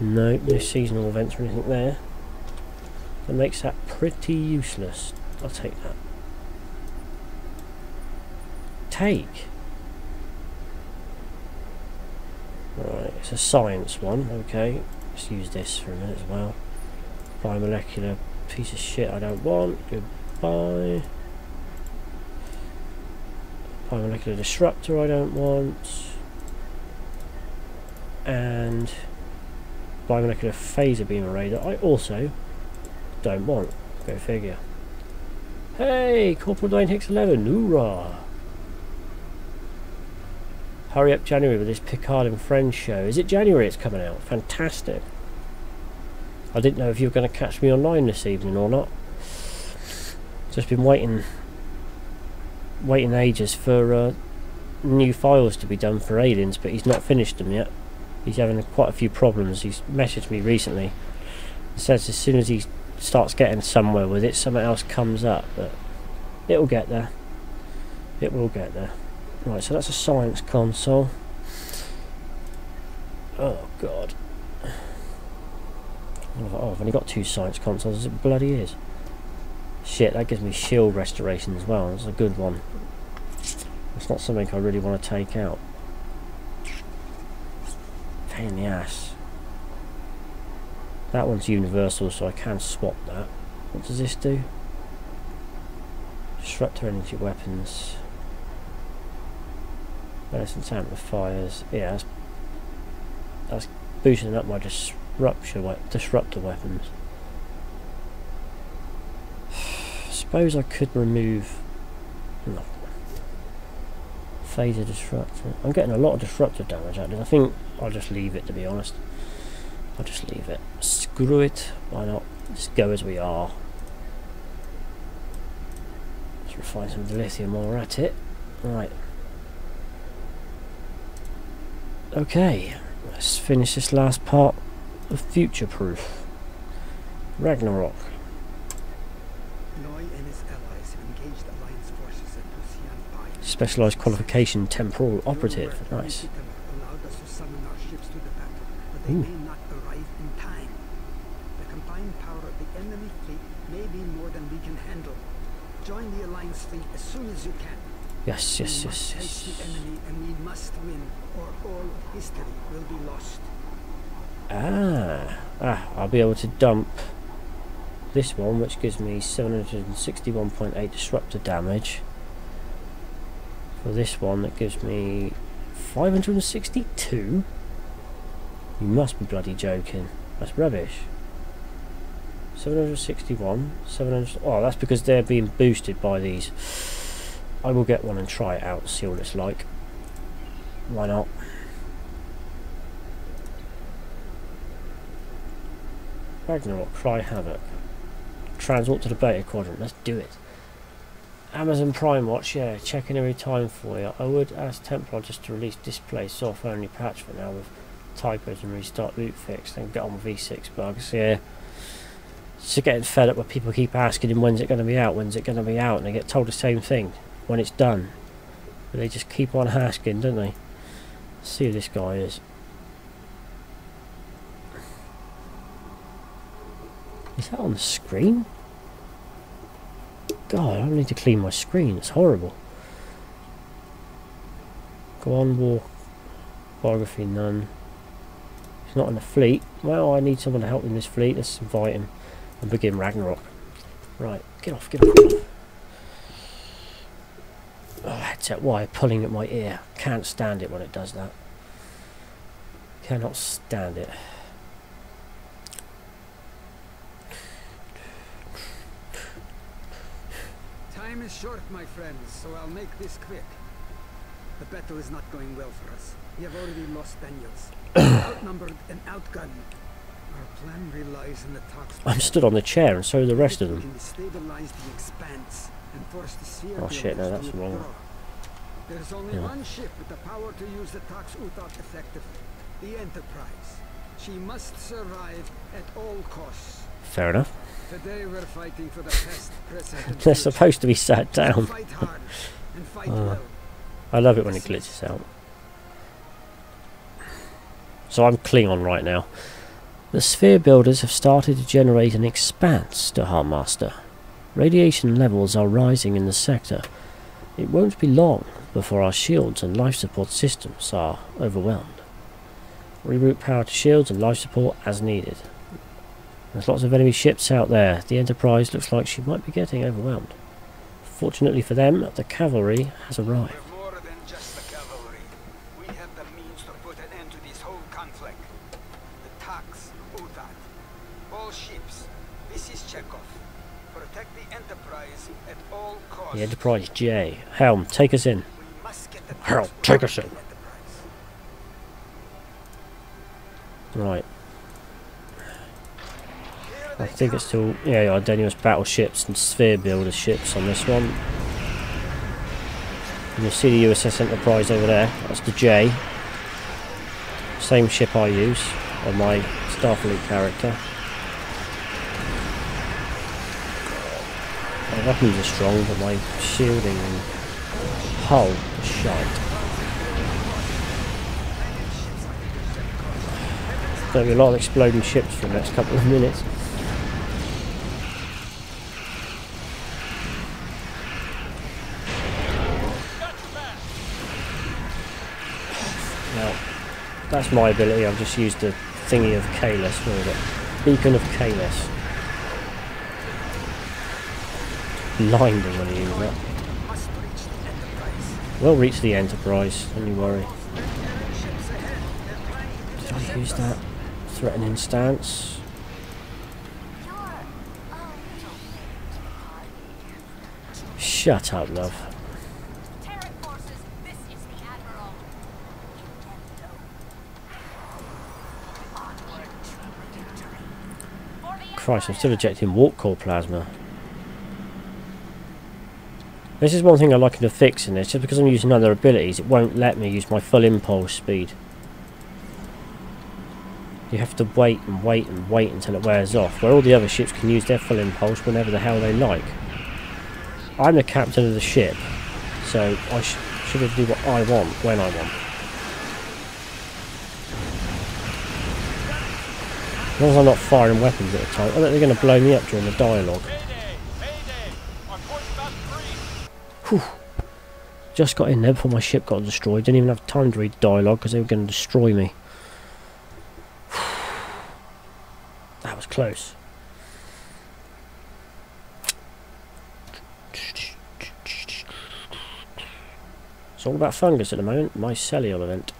No, no seasonal events or anything there. That makes that pretty useless. I'll take that. Take. Right, it's a science one. Okay, let's use this for a minute as well. Biomolecular piece of shit I don't want. Goodbye. Biomolecular disruptor I don't want. And biomolecular phaser beam array that I also don't want. Go figure. Hey, Corporal 9 Hicks 11, hoorah! Hurry up January with this Picard and Friends show. Is it January it's coming out? Fantastic. I didn't know if you were going to catch me online this evening or not. Just been waiting, waiting ages for uh, new files to be done for Aliens, but he's not finished them yet. He's having quite a few problems. He's messaged me recently. Says as soon as he starts getting somewhere with it, something else comes up, but it'll get there. It will get there. Right, so that's a science console. Oh god. Oh, I've only got two science consoles, it bloody is. Shit, that gives me shield restoration as well, that's a good one. It's not something I really want to take out. Pain in the ass. That one's universal, so I can swap that. What does this do? Disruptor energy weapons. Medicine amplifiers. Yeah, that's, that's boosting up my disruptor, we disruptor weapons. [SIGHS] Suppose I could remove. No. Phaser disruptor. I'm getting a lot of disruptor damage out of this. I think I'll just leave it to be honest. I'll just leave it. Screw it. Why not? Just go as we are. Let's refine some of the lithium while we're at it. Right. Okay. Let's finish this last part of Future Proof. Ragnarok. Noye and his allies have engaged Alliance forces at Procyon 5. Specialised qualification temporal operative. Nice Timur, allowed us to summon our ships to the battle but they may not arrive in time. The combined power of the enemy fleet may be more than we can handle. Join the Alliance fleet as soon as you can. Yes, yes, yes, yes. the enemy and we must win, or all history will be lost. Ah, ah, I'll be able to dump this one, which gives me 761.8 disruptor damage. For this one, that gives me 562. You must be bloody joking. That's rubbish. 761, 700. Oh, that's because they're being boosted by these. I will get one and try it out, see what it's like. Why not? Ragnarok, Cry Havoc. Transport to the beta quadrant, let's do it. Amazon Prime Watch, yeah, checking every time for you. I would ask Templar just to release display software only patch for now with typos and restart loot fix, then get on with V6 bugs, yeah. Just getting fed up with people keep asking him when's it going to be out, when's it going to be out, and they get told the same thing when it's done. But they just keep on asking, don't they? see who this guy is. Is that on the screen? God, I need to clean my screen. It's horrible. Go on, walk. Biography, none. He's not in the fleet. Well, I need someone to help in this fleet. Let's invite him and begin Ragnarok. Right, get off, get off, get off. Oh, headset wire pulling at my ear. Can't stand it when it does that. Cannot stand it. Time is short, my friends, so I'll make this quick. The battle is not going well for us. We have already lost Daniels. [COUGHS] Outnumbered and outgunned. I'm stood on the chair and so are the rest of them. the expanse and force the Oh, shit, no, that's wrong. There's only Yeah. one ship with the power to use the Tox Uthat effectively. The Enterprise. She must survive at all costs. Fair enough. Today we're fighting for the past, [LAUGHS] present, They're supposed to be sat down. Fight hard and fight [LAUGHS] oh. well. I love it when it glitches out. So I'm Klingon right now. The sphere builders have started to generate an expanse to Master. Radiation levels are rising in the sector. It won't be long before our shields and life support systems are overwhelmed. Reroute power to shields and life support as needed. There's lots of enemy ships out there. The Enterprise looks like she might be getting overwhelmed. Fortunately for them, the cavalry has arrived. The Enterprise J. Helm, take us in. Tax take us in. Right. I think it's still, yeah, Ardenius battleships and sphere builder ships on this one. And you'll see the USS Enterprise over there. That's the J. Same ship I use on my Starfleet character. My weapons are strong, but my shielding and hull is shite. There'll be a lot of exploding ships for the next couple of minutes. Now, that's my ability. I've just used the thingy of Kahless. Is it? Beacon of Kahless. Blinding when you use that. We'll reach the Enterprise, don't you worry. Did I use that? Threatening stance. Shut up, love. Christ, I'm still ejecting warp core plasma. This is one thing I like to fix in this, just because I'm using other abilities, it won't let me use my full impulse speed. You have to wait and wait and wait until it wears off, where all the other ships can use their full impulse whenever the hell they like. I'm the captain of the ship, so I sh should do what I want, when I want. As long as I'm not firing weapons at a time. I think they're going to blow me up during the dialogue. Mayday! Mayday! Our port's about freeze! Just got in there before my ship got destroyed. Didn't even have time to read dialogue because they were going to destroy me. [SIGHS] that was close. It's all about fungus at the moment, mycelial event.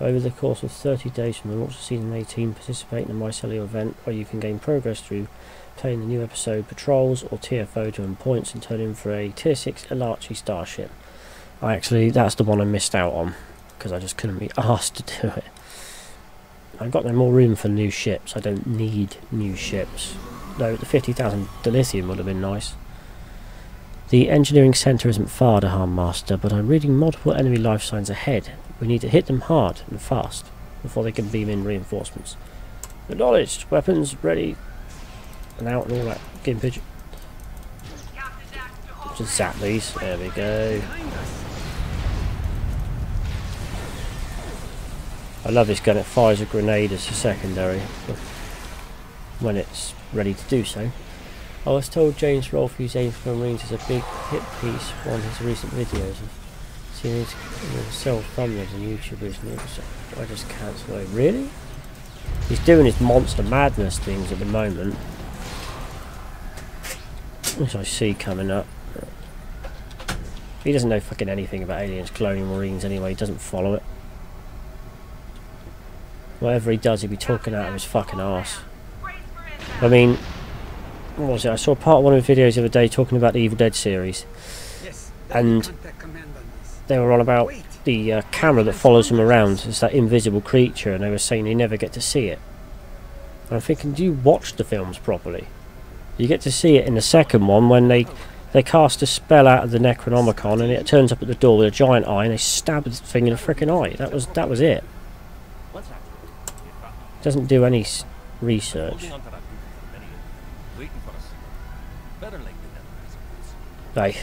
Over the course of 30 days from the launch of Season 18, participate in the mycelial event where you can gain progress through playing the new episode Patrols or TFO to earn points and turn in for a Tier 6 Elachi starship. I actually, that's the one I missed out on because I just couldn't be [LAUGHS] asked to do it. I've got no more room for new ships, I don't need new ships. Though the 50,000 dilithium would have been nice. The engineering centre isn't far Dahar Master, but I'm reading multiple enemy life signs ahead. We need to hit them hard and fast before they can beam in reinforcements. Acknowledged. Weapons ready and out and all that gimpage. Just zap these. There we go. I love this gun. It fires a grenade as a secondary when it's ready to do so. I was told James Rolfe's aim for Marines is a big hit piece on his recent videos of seeing his self thumbnails on YouTube recently. I just can't say, really? He's doing his monster madness things at the moment. Which I see coming up. He doesn't know fucking anything about aliens cloning Marines anyway, he doesn't follow it. Whatever he does, he'll be talking out of his fucking arse. I mean, what was it? I saw part of one of the videos the other day talking about the Evil Dead series, And- Contact command on this. they were on about the uh, camera that follows him around. It's that invisible creature, and they were saying they never get to see it. And I'm thinking, do you watch the films properly? You get to see it in the second one when they they cast a spell out of the Necronomicon, and it turns up at the door with a giant eye, and they stab the thing in the freaking eye. That was that was it. Doesn't do any research. Asking.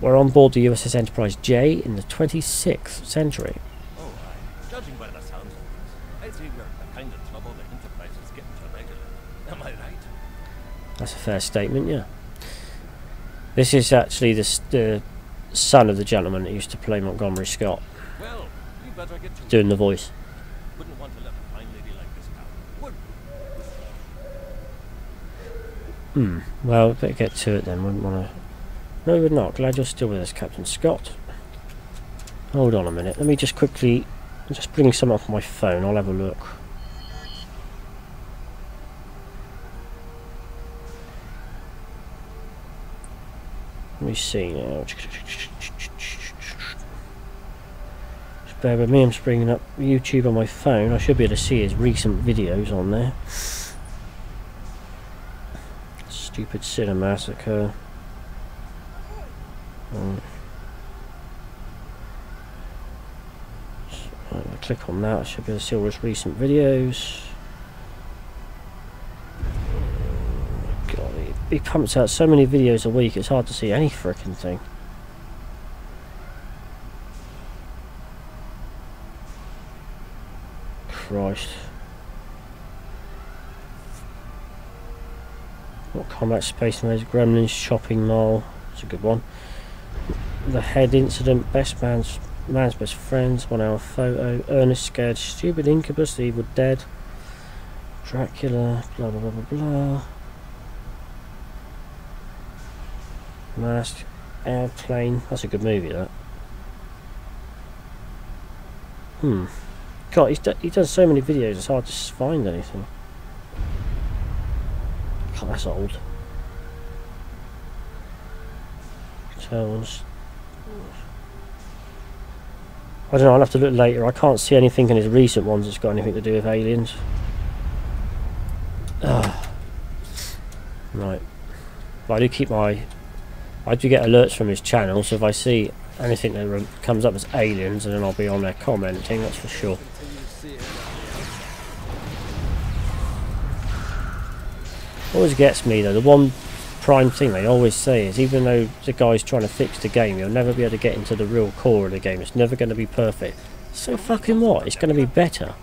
We're on board the USS Enterprise J in the 26th century. That's a fair statement, yeah. This is actually the, the son of the gentleman that used to play Montgomery Scott, Well, we better get to doing the voice. Wouldn't want to let a fine lady like this down. Would Hmm. Well, better get to it then. Wouldn't want to. No, we're not. Glad you're still with us, Captain Scott. Hold on a minute. Let me just quickly just bring some up on my phone. I'll have a look. Let me see now. Just bear with me. I'm just bringing up YouTube on my phone. I should be able to see his recent videos on there. Stupid Cinemassacre. Um, so, I click on that, I should be able to see all his recent videos. He, pumps out so many videos a week, it's hard to see any frickin' thing. Christ. What Combat Space Marines, Gremlins, Shopping Mall. It's a good one. The Head Incident, Best Man's Man's Best Friends, One Hour Photo, Ernest Scared, Stupid Incubus, The Evil Dead, Dracula, blah blah blah blah blah. Mask, Airplane. That's a good movie, that. Hmm. God, he's he does so many videos, it's hard to find anything. God, that's old. Tells. I don't know, I'll have to look later. I can't see anything in his recent ones that's got anything to do with aliens. Ah. Right. But I do keep my... I do get alerts from his channel, so if I see anything that comes up as aliens, and then I'll be on there commenting, that's for sure. Always gets me though, the one prime thing they always say is even though the guy's trying to fix the game, you'll never be able to get into the real core of the game. It's never going to be perfect. So fucking what? It's going to be better.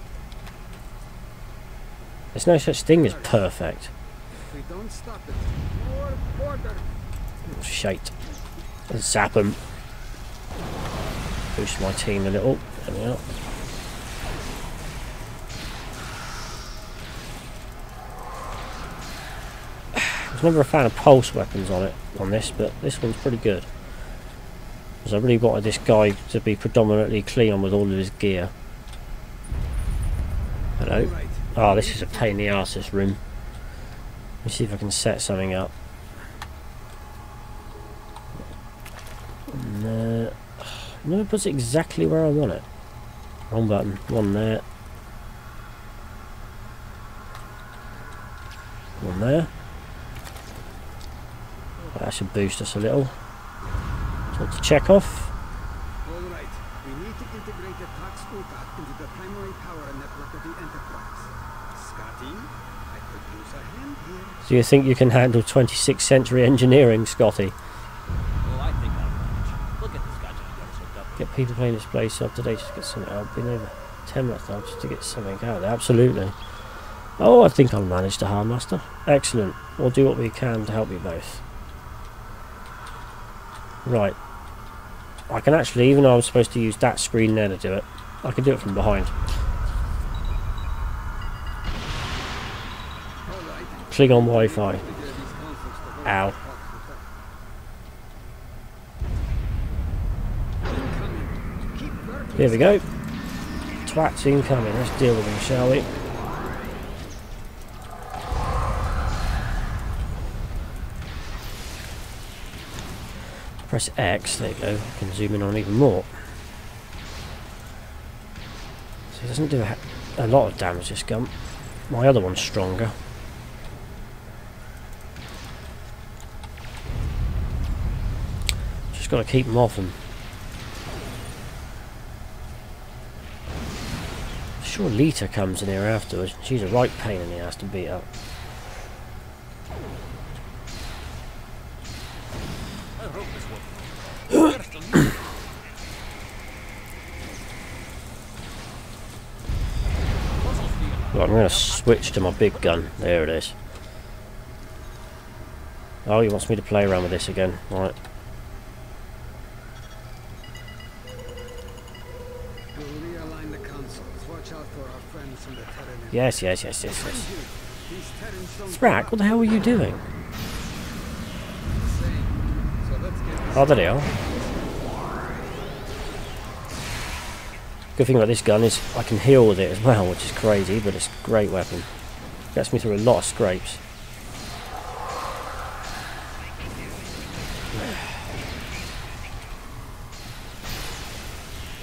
There's no such thing as perfect. If we don't stop it, more border. Shite. Zap 'em. Boost my team a little. There we are. I was never a fan of pulse weapons on it on this, but this one's pretty good. Because I really wanted this guy to be predominantly clean with all of his gear. Hello. Oh, this is a pain in the arse, this room. Let me see if I can set something up. No, no, it puts it exactly where I want it. Wrong button. One there. One there. That should boost us a little. So to check off. All right. We need to integrate the Tox Uthat into the primary power network of the Enterprise. Scotty, I could use a hand here. Do you think you can handle 26th century engineering, Scotty? Oh, I think I'll manage. Look at this guy trying to get. People playing this place up today just to get something out. Been over 10 minutes now just to get something out. Absolutely. Oh, I think I'll manage Dahar Master. Excellent. We'll do what we can to help you both. Right. I can actually, even though I'm supposed to use that screen there to do it, I can do it from behind. Klingon Wi-Fi. To Ow. with Tox Uthat. Incoming. Keep working. Here we go. Twats incoming. Let's deal with them, shall we? Press X, there you go. Can zoom in on even more. So it doesn't do a, a lot of damage, this gun. My other one's stronger. Just got to keep them off them. Sure, Leeta comes in here afterwards. She's a right pain in the ass to beat up. [COUGHS] Right, I'm going to switch to my big gun. There it is. Oh, he wants me to play around with this again. Right. Yes, yes, yes, yes, yes. Thrak, what the hell are you doing? Oh, there they are. Good thing about this gun is I can heal with it as well, which is crazy, but it's a great weapon. Gets me through a lot of scrapes.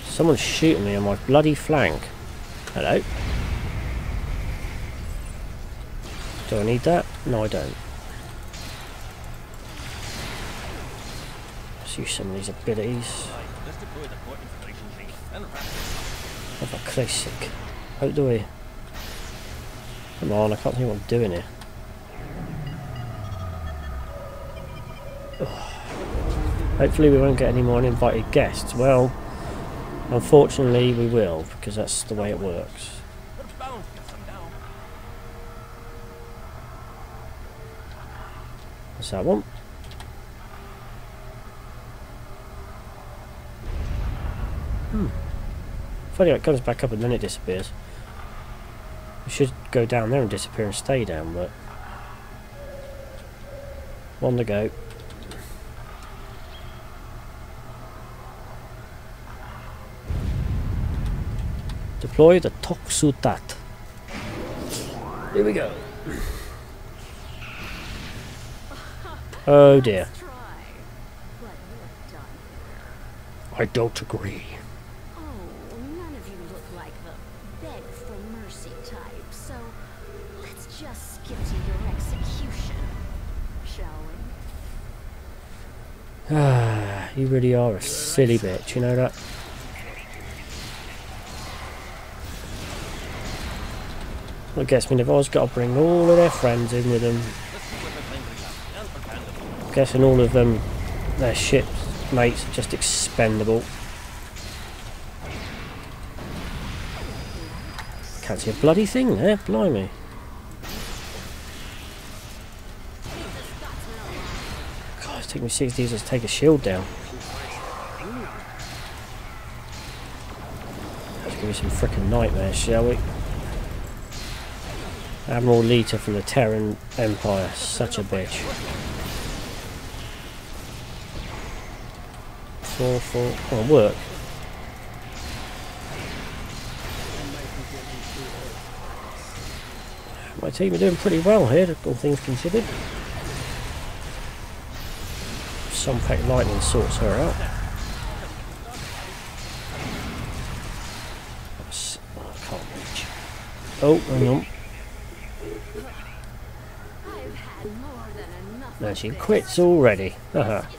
Someone's shooting me on my bloody flank. Hello. Do I need that? No, I don't. Let's use some of these abilities. The. Oh, for Christ's. How do we... Come on, I can't think what I'm doing here. Hopefully we won't get any more uninvited guests. Well, unfortunately we will, because that's the way it works. We're bound to get some now. That one? Hmm. Funny how it comes back up and then it disappears. We should go down there and disappear and stay down, but... One to go. Deploy the Tox Uthat. Here we go. Oh dear. Let's try. But you're done here. I don't agree. Oh, none of you look like the beg for mercy type, so let's just skip to your execution, shall we? Ah, [SIGHS] you really are a silly bitch, you know that? What gets me, they've always got to bring all of their friends in with them. Guessing all of them, their ships mates are just expendable. Can't see a bloody thing there, blimey. God, it's taking me 60 years to take a shield down. Let's give me some freaking nightmares, shall we? Admiral Leeta from the Terran Empire, such a bitch. Four, four, oh, work. My team are doing pretty well here, all things considered. Sompek lightning sorts her out. That's- oh, I can't reach. Oh, hang on. I've had more than enough There of she quits already. Haha. Is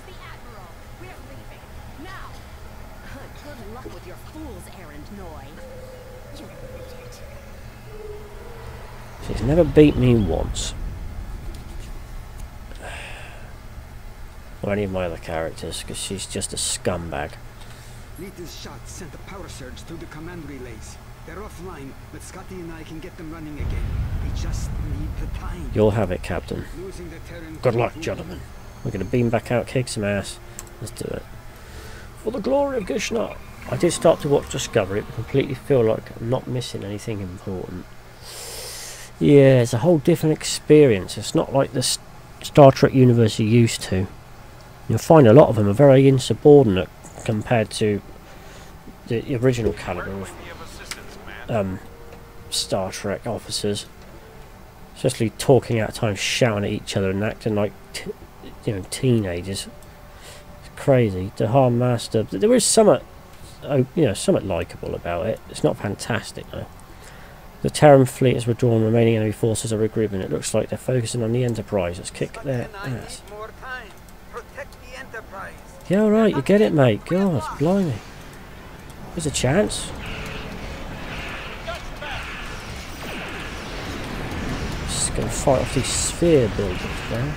never beat me once. Or any of my other characters, because she's just a scumbag. Leeta's shot sent a power surge through the command relays. They're offline, but Scotty and I can get them running again. We just need the time. You'll have it, Captain. Losing the Terran Good luck, gentlemen. We're going to beam back out, kick some ass. Let's do it. For the glory of Gishnar. I did start to watch Discovery, but completely feel like I'm not missing anything important. Yeah, it's a whole different experience. It's not like the Star Trek universe you used to. You'll find a lot of them are very insubordinate compared to the original caliber of um, Star Trek officers, especially talking out of time, shouting at each other and acting like you know teenagers. It's crazy. Dahar Master. There is somewhat, oh, you know, somewhat likable about it. It's not fantastic though. The Terran fleet has withdrawn. Remaining enemy forces are regrouping. It looks like they're focusing on the Enterprise. Let's kick their ass. need more time. Protect the Yeah, all right. You get it, mate. God, blimey. There's a chance. Just gonna fight off these sphere buildings now.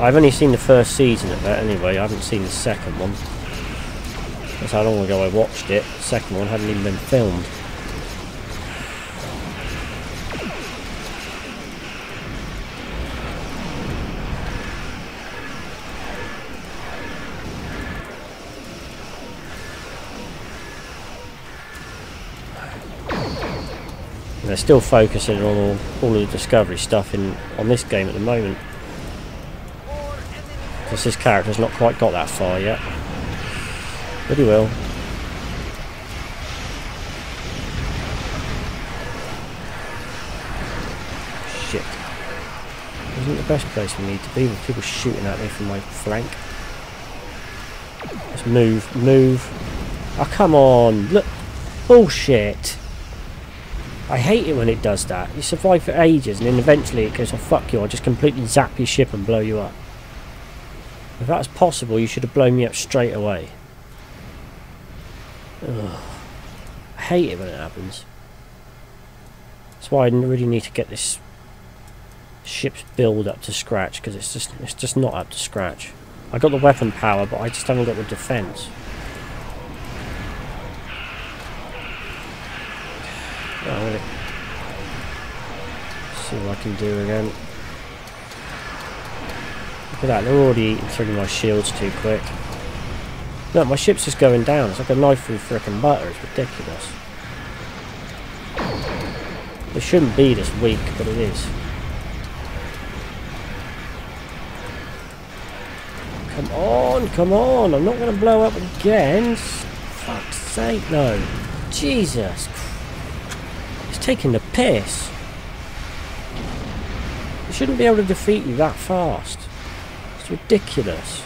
I've only seen the first season of that anyway, I haven't seen the second one. That's how long ago I watched it. The second one hadn't even been filmed. They're still focusing on all, all of the discovery stuff in on this game at the moment. Because this character's not quite got that far yet. But well. Shit. Isn't the best place we need to be with people shooting at me from my flank. Let's move, move. Oh, come on. Look. Bullshit. I hate it when it does that. You survive for ages and then eventually it goes, oh fuck you, I'll just completely zap your ship and blow you up. If that's possible, you should have blown me up straight away. Ugh. I hate it when it happens. That's why I really need to get this ship's build up to scratch because it's just it's just not up to scratch. I got the weapon power, but I just haven't got the defense. Oh, see what I can do again. Look at that, they're already eating through my shields too quick. No, my ship's just going down. It's like a knife through frickin' butter. It's ridiculous. It shouldn't be this weak, but it is. Come on, come on. I'm not going to blow up again. Fuck's sake, no. Jesus It's taking the piss. It shouldn't be able to defeat you that fast. It's ridiculous.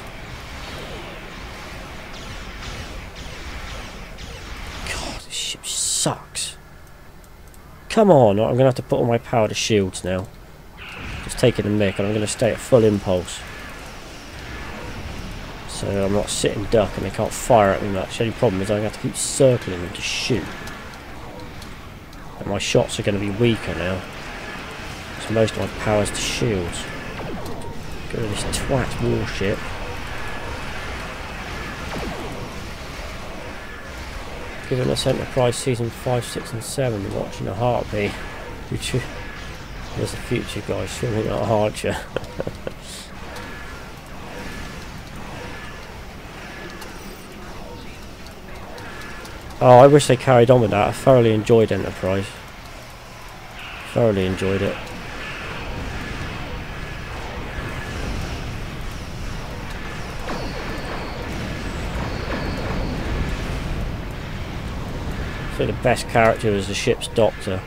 Sucks. Come on, I'm going to have to put all my power to shields now. Just taking a mick and I'm going to stay at full impulse. So I'm not sitting duck and they can't fire at me much. The only problem is to have to keep circling them to shoot. And my shots are going to be weaker now. So most of my power's to shields. Go to this twat warship. Giving us Enterprise Season 5, 6 and 7 watching a heartbeat. Future. There's a future guy swimming at Archer. [LAUGHS] oh, I wish they carried on with that. I thoroughly enjoyed Enterprise. Thoroughly enjoyed it. So the best character is the ship's doctor.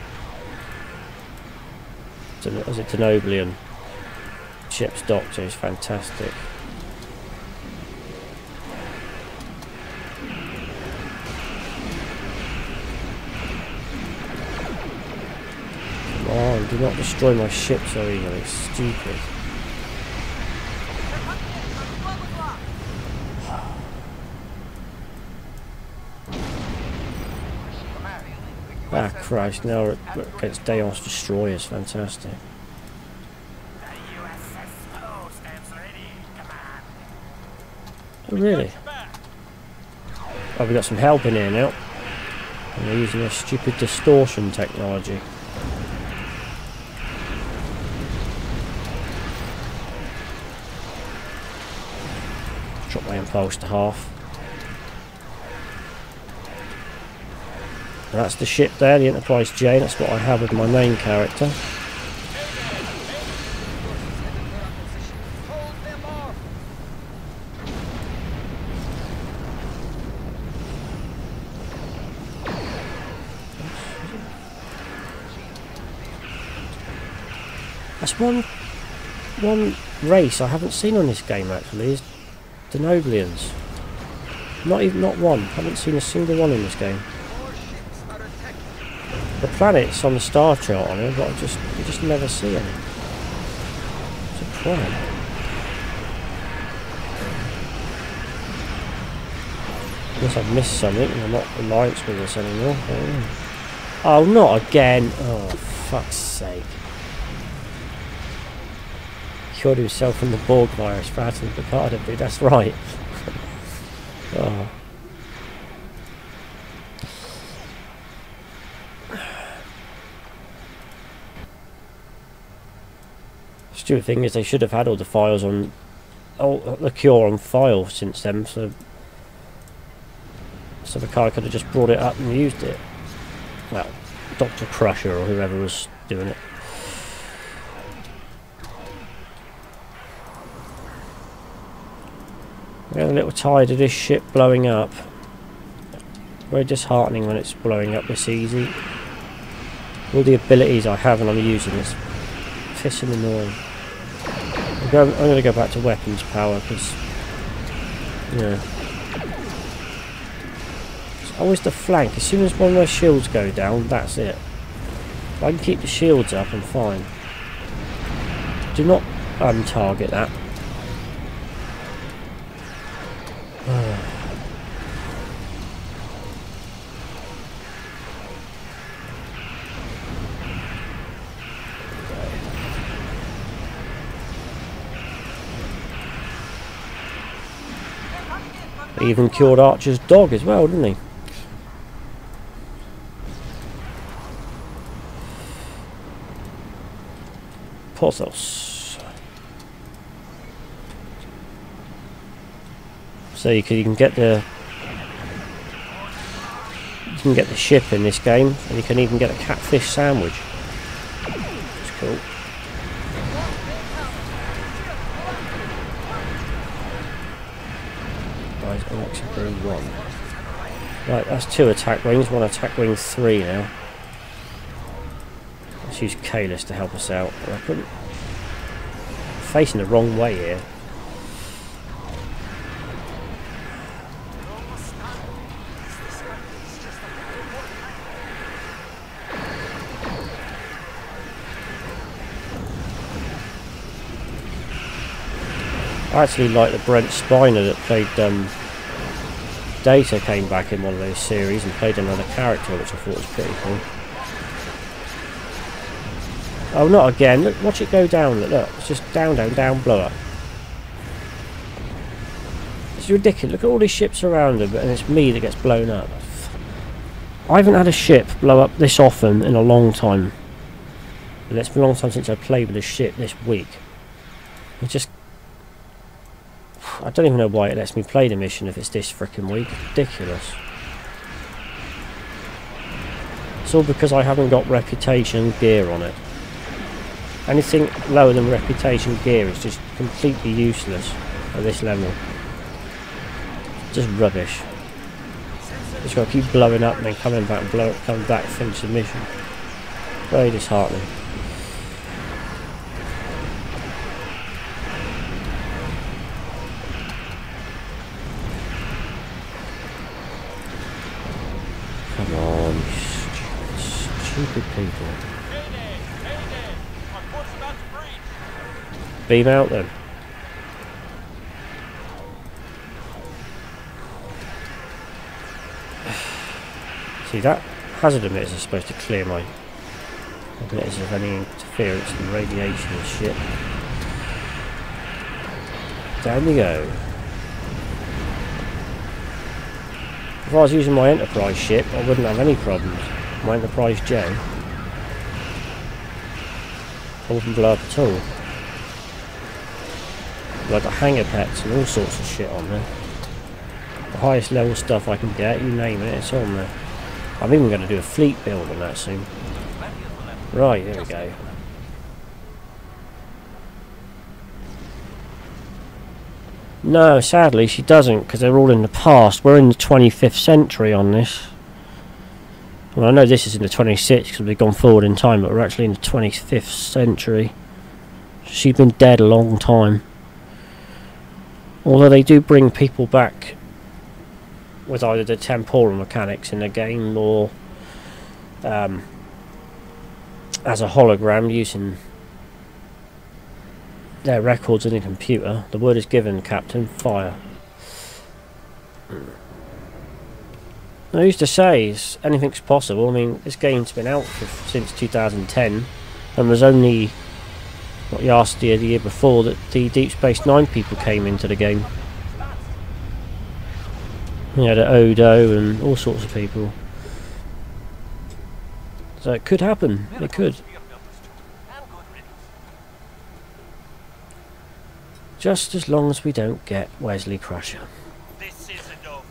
Was it Denobulan? Ship's doctor is fantastic. Come on, do not destroy my ship so easily. Stupid. Ah, Christ, now we're against Daos Destroyers. Fantastic. Oh, really? Oh, we got some help in here now. And they're using a stupid distortion technology. Drop my impulse to half. That's the ship there, the Enterprise J. That's what I have with my main character. That's one one race I haven't seen on this game actually is Denobulans. Not even not one. haven't seen a single one in this game. More ships are attacking. The planets on the star chart on it, but I just you just never see any. It's a crime. Unless I've missed something I'm not alliance with us anymore. Oh, not again! Oh, fuck's sake. Cured himself from the Borg virus for Picard, that's right. [LAUGHS] oh. Stupid thing is they should have had all the files on oh the cure on file since then so so the guy could have just brought it up and used it. Well, Dr. Crusher or whoever was doing it. Getting a little tired of this ship blowing up. Very disheartening when it's blowing up this easy. All the abilities I have and I'm using is pissing annoying. I'm going, to go back to weapons power because, yeah. It's always the flank. As soon as one of my shields go down, that's it. If I can keep the shields up, I'm fine. Do not um, un-target that. He even cured Archer's dog as well, didn't he? Porthos. So you can, you can get the you can get the ship in this game, and you can even get a catfish sandwich. It's cool. Right, Alexa Brew 1. Right, that's two attack wings, one attack wing 3 now. Let's use Kahless to help us out. I couldn't... Facing the wrong way here. I actually like the Brent Spiner that played um, Data came back in one of those series and played another character, which I thought was pretty cool. Oh, not again. Look, watch it go down. Look, look. It's just down, down, down, blow up. It's ridiculous. Look at all these ships around them, and it's me that gets blown up. I haven't had a ship blow up this often in a long time. It's been a long time since I played with a ship this week. It just I don't even know why it lets me play the mission if it's this freaking weak. Ridiculous. It's all because I haven't got reputation gear on it. Anything lower than reputation gear is just completely useless at this level. Just rubbish. Just gotta keep blowing up and then coming back and blow up coming back finish the mission. Very disheartening. Come on, you stu- stupid people. Beam out then. [SIGHS] See that hazard emitters are supposed to clear my emitters of any interference and radiation and shit. Down we go. If I was using my Enterprise ship, I wouldn't have any problems. My Enterprise J. I wouldn't blow up at all. Like got hangar pets and all sorts of shit on there. The highest level stuff I can get, you name it, it's on there. I'm even going to do a fleet build on that soon. Right, there we go. No, sadly she doesn't, because they're all in the past. We're in the 25th century on this. Well, I know this is in the 26th because we've gone forward in time, but we're actually in the 25th century. She's been dead a long time. Although they do bring people back with either the temporal mechanics in the game or um, as a hologram using their records in a computer. The word is given, Captain. Fire. I used to say anything's possible. I mean, this game's been out for, since 2010, and there's only what last year, the year before, that the Deep Space Nine people came into the game. You had Odo and all sorts of people. So it could happen. It could. Just as long as we don't get Wesley Crusher. This isn't over.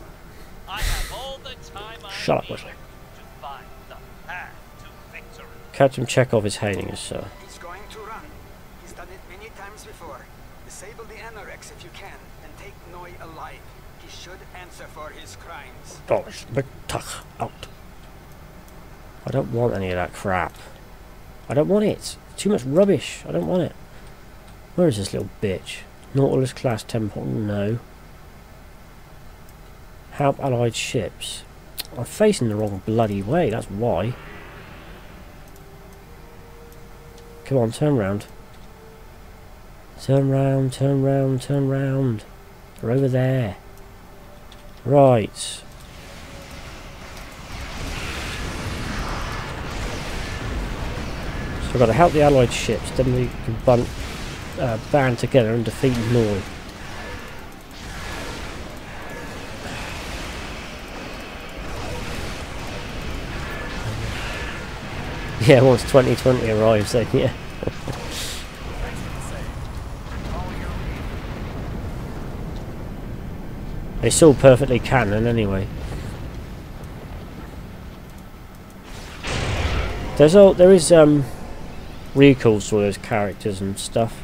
I have all the time I Shut up, Wesley. to find the path to victory. Captain Chekov is hailing us, sir. He's going to run. He's done it many times before. Disable the Annorax if you can, and take Noye alive. He should answer for his crimes. Bosh, tuck out. I don't want any of that crap. I don't want it. Too much rubbish. I don't want it. Where is this little bitch? Nautilus class temple? No. Help allied ships. I'm facing the wrong bloody way, that's why. Come on, turn round. Turn round, turn round, turn round. They're over there. Right. So we've got to help the allied ships, then we can uh, band together and defeat Noye. [LAUGHS] Yeah, once 2020 arrives then, yeah. They still perfectly canon anyway. There's all there is um recalls to all those characters and stuff.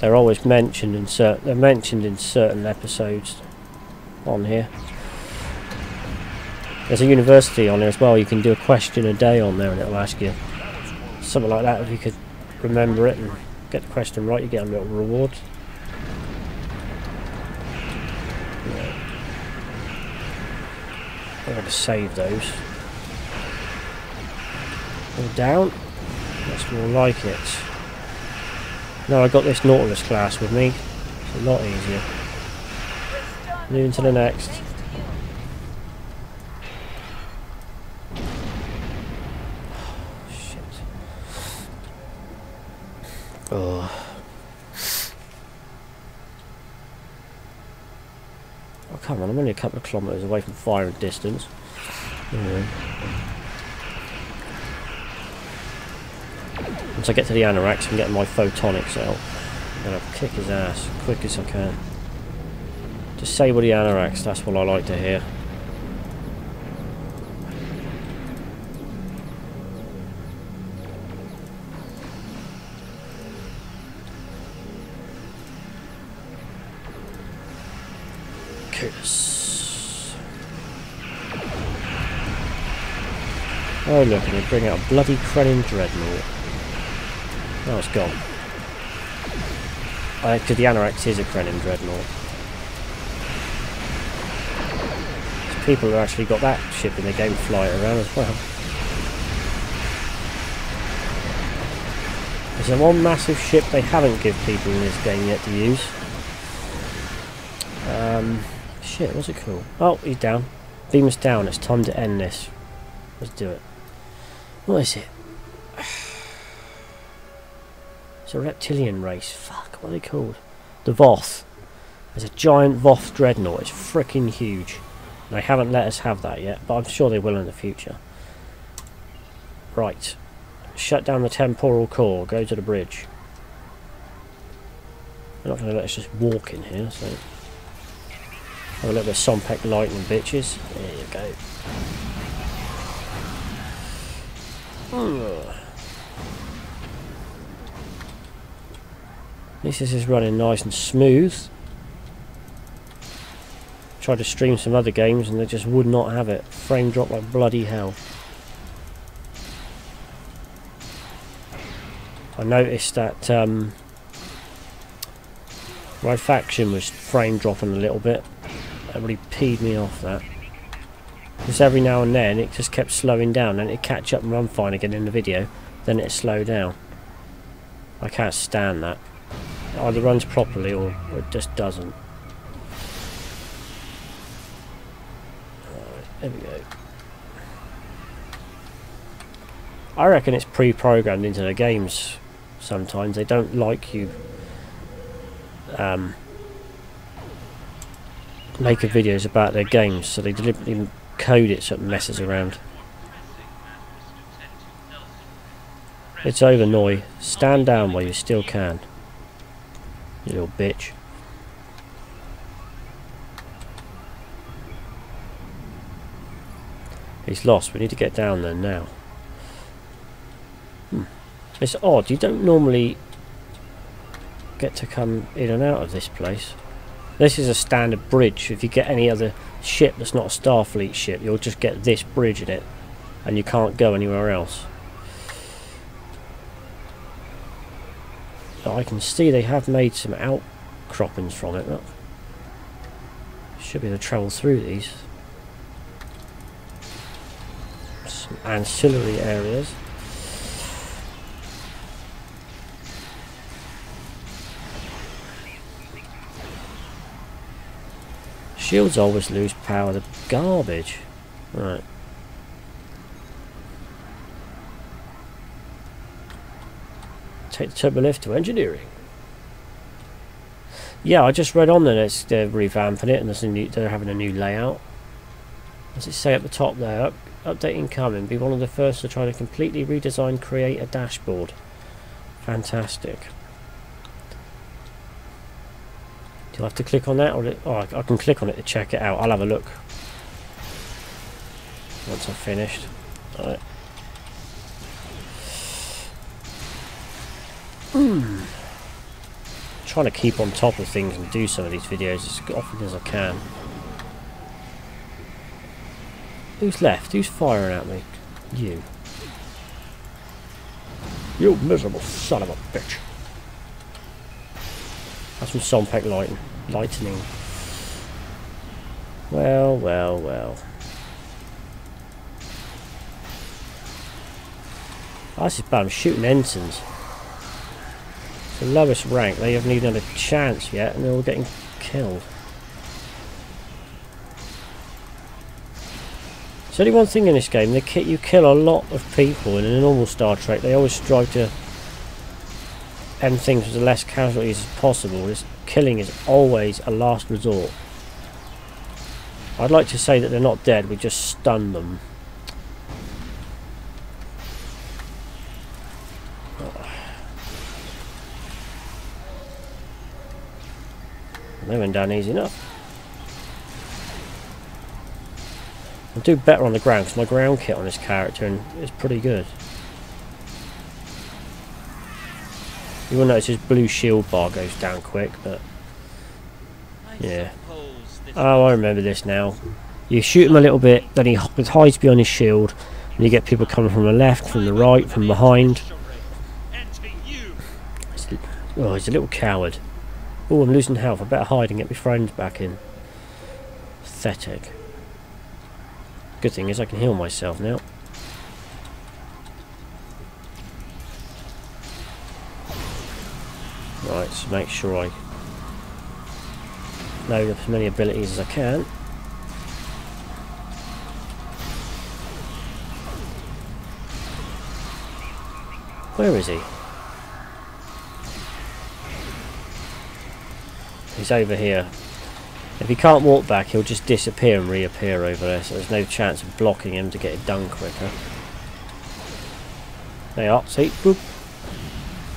They're always mentioned in certain they're mentioned in certain episodes on here. There's a university on there as well, you can do a question a day on there and it'll ask you something like that if you could remember it and get the question right you get a little reward. I'm going to save those. All down. That's more like it. Now I got this Nautilus class with me. It's a lot easier. Moving to the next. Shit. Oh. Come on, I'm only a couple of kilometres away from firing distance. Yeah. Once I get to the Annorax and get my photonics out, I'm going to kick his ass quick as I can. Disable the Annorax, that's what I like to hear. Oh look, and bring out a bloody Krenim Dreadnought. Oh, it's gone. Because the Annorax is a Krenim Dreadnought. People who actually got that ship in the game fly around as well. There's a one massive ship they haven't give people in this game yet to use. Um, shit, what's it called? Oh, he's down. Beam us down, it's time to end this. Let's do it. What is it? It's a reptilian race. Fuck, what are they called? The Voth. There's a giant Voth dreadnought. It's freaking huge. They haven't let us have that yet, but I'm sure they will in the future. Right. Shut down the temporal core. Go to the bridge. They're not going to let us just walk in here, so... Have a little bit of Sompek lightning, bitches. There you go. Least this is running nice and smooth. Tried to stream some other games and they just would not have it. Frame drop like bloody hell. I noticed that um, my faction was frame dropping a little bit. That really peed me off that. Because every now and then it just kept slowing down and it'd catch up and run fine again in the video. Then it'd slow down. I can't stand that either runs properly or it just doesn't. There we go. I reckon it's pre-programmed into the games sometimes. They don't like you um, making videos about their games, so they deliberately code it so it messes around. It's over, Noye. Stand down while you still can. You little bitch. He's lost. We need to get down there now. Hmm. It's odd. You don't normally get to come in and out of this place. This is a standard bridge. If you get any other ship that's not a Starfleet ship, you'll just get this bridge in it. And you can't go anywhere else. I can see they have made some outcroppings from it. Look. Should be able to travel through these. Some ancillary areas. Shields always lose power. The garbage. Right. take the turbo lift to engineering. Yeah, I just read on that they're revamping it and new, they're having a new layout. As it say at the top there, up, updating coming. Be one of the first to try to completely redesign, create a dashboard. Fantastic. Do I have to click on that, or oh, I, can click on it to check it out. I'll have a look once I've finished. All right. Hmm. Trying to keep on top of things and do some of these videos as often as I can. Who's left? Who's firing at me? You. You miserable son of a bitch. That's from Sompek lighting. Lightning. Well, well, well. Oh, this is bad. I'm shooting ensigns. The lowest rank, they haven't even had a chance yet, and they're all getting killed. There's only one thing in this game, they you kill a lot of people in a normal Star Trek. They always strive to end things with as less casualties as possible. This killing is always a last resort. I'd like to say that they're not dead, we just stun them. [SIGHS] They went down easy enough. I'll do better on the ground because my ground kit on this character and is pretty good. You will notice his blue shield bar goes down quick, but yeah. Oh, I remember this now. You shoot him a little bit, then he hides behind his shield, and you get people coming from the left, from the right, from behind. Oh, he's a little coward. Oh, I'm losing health. I better hide and get my friends back in. Pathetic. Good thing is I can heal myself now. Make sure I load up as many abilities as I can. Where is he? He's over here. If he can't walk back, he'll just disappear and reappear over there, so there's no chance of blocking him to get it done quicker. There you are, see? Boop.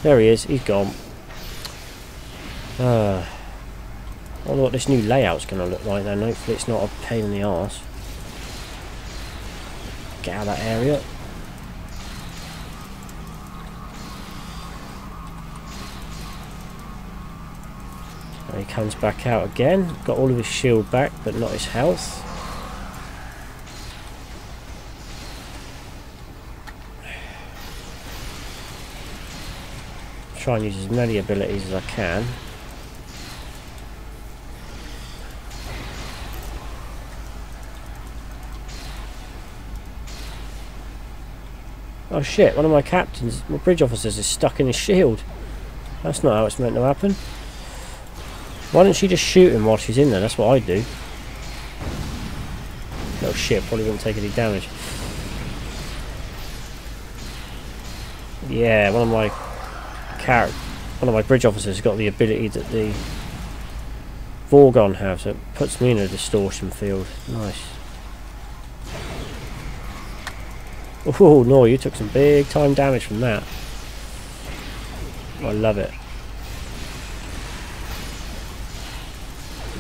There he is, he's gone. Uh, I wonder what this new layout's going to look like then. Hopefully it's not a pain in the arse. Get out of that area. And he comes back out again. Got all of his shield back, but not his health. Try and use as many abilities as I can. Oh shit, one of my captains, my bridge officers is stuck in his shield. That's not how it's meant to happen. Why don't she just shoot him while she's in there? That's what I'd do. Oh shit, probably wouldn't take any damage. Yeah, one of my car one of my bridge officers has got the ability that the Vorgon have, so it puts me in a distortion field. Nice. Oh no, you took some big time damage from that. I love it.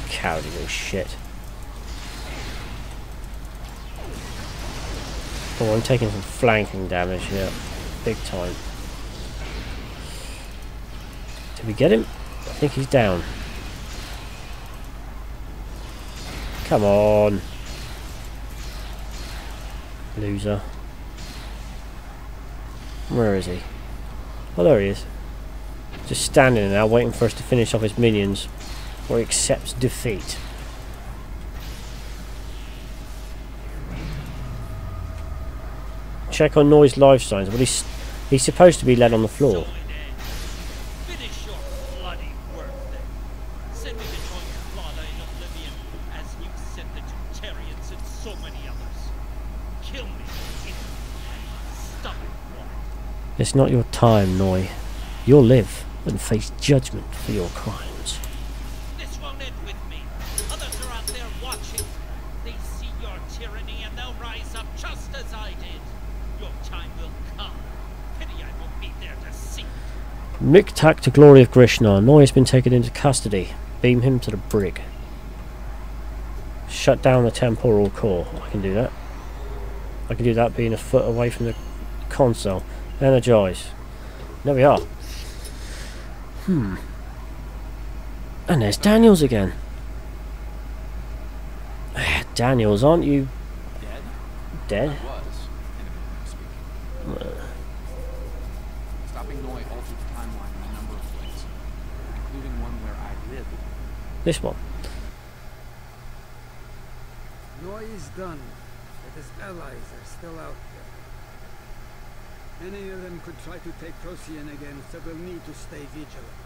Cowardly little shit. Oh, I'm taking some flanking damage here. Big time. Did we get him? I think he's down. Come on. Loser. Where is he? Oh, there he is. Just standing there, waiting for us to finish off his minions. Or he accepts defeat. Check on Noye's life signs. Well, he's, he's supposed to be led on the floor. Finish your bloody work then. Send me to join your father in oblivion, as you sent the Tutarians and so many others. Kill me if you stop it, woman. It's not your time, Noye. You'll live and face judgment for your crimes. This won't end with me. Others are out there watching. They see your tyranny and they'll rise up just as I did. Your time will come. Pity I won't be there to see it. Miktak to glory of Grishnar. Noye has been taken into custody. Beam him to the brig. Shut down the temporal core. I can do that. I can do that being a foot away from the console. Energize. There we are. Hmm. And there's Daniels again. Daniels, aren't you Dead? dead? I was, in a manner of speaking. Stopping Noye altered the timeline in a number of ways, including one where I live. This one. Noye is done, but his allies are still out there. Any of them could try to take Procyon again, so we'll need to stay vigilant.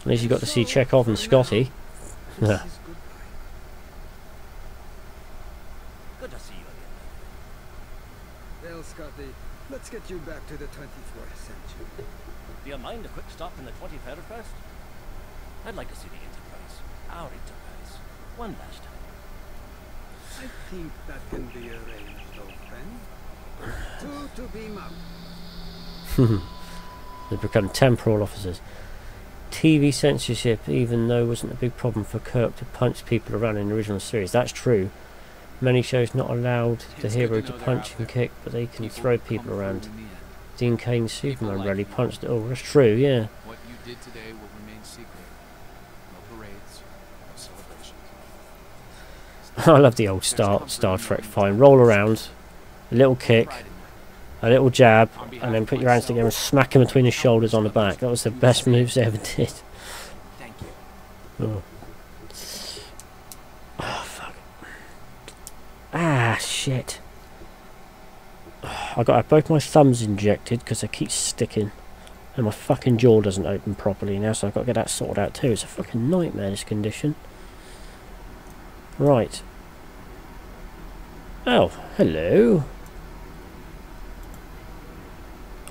At least you got to see Chekov and Scotty. [LAUGHS] Yeah. goodbye. Good to see you again. Well, Scotty, let's get you back to the 24th century. Do you mind a quick stop in the 23rd first? I'd like to see the Enterprise. Our Enterprise. One last time. I think that can be arranged, old friend. [LAUGHS] They've become temporal officers. TV censorship, even though wasn't a big problem for Kirk to punch people around in the original series. That's true. Many shows not allowed the It's hero to to punch and kick, but they can throw people around. through in the end. Dean Cain's Superman like rarely punched it all. That's true, yeah. What you did today will remain secret. No parades, no celebrations. [LAUGHS] I love the old Star Star Trek fine. Roll around, a little kick, a little jab, and then put your hands together and smack him between the shoulders on the back. That was the best moves they ever did. Thank you. Oh. Oh, fuck. Ah, shit. I got both my thumbs injected because they keep sticking. And my fucking jaw doesn't open properly now, so I've got to get that sorted out too. It's a fucking nightmare, this condition. Right. Oh, hello.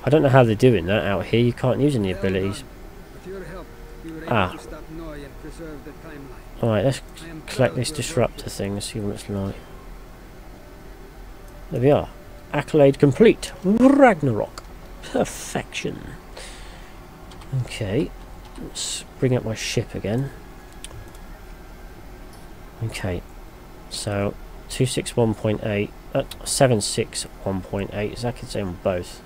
I don't know how they're doing that out here. You can't use any abilities. done. With your help, we were able Ah. to stop Noye and preserve the timeline. Alright, let's collect this disruptor thing and see what it's like. There we are. Accolade complete. Ragnarok. Perfection. Okay. Let's bring up my ship again. Okay. So, 261.8. Uh, 761.8. Exactly the same on both.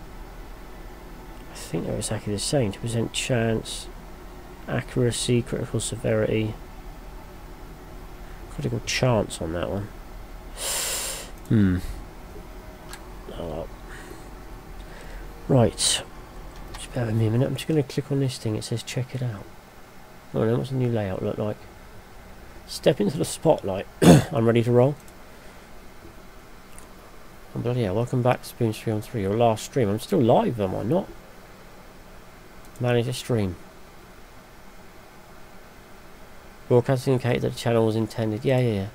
I think they're exactly the same. To present chance, accuracy, critical severity. Critical chance on that one. Hmm. Oh well. Right. Just bear with me a minute. I'm just going to click on this thing. It says check it out. Oh no, what's the new layout look like? Step into the spotlight. [COUGHS] I'm ready to roll. Oh, bloody hell. Welcome back to Spoons 3 on 3. Your last stream. I'm still live, am I not? Manage a stream. Broadcasting indicated that the channel was intended. Yeah, yeah, yeah.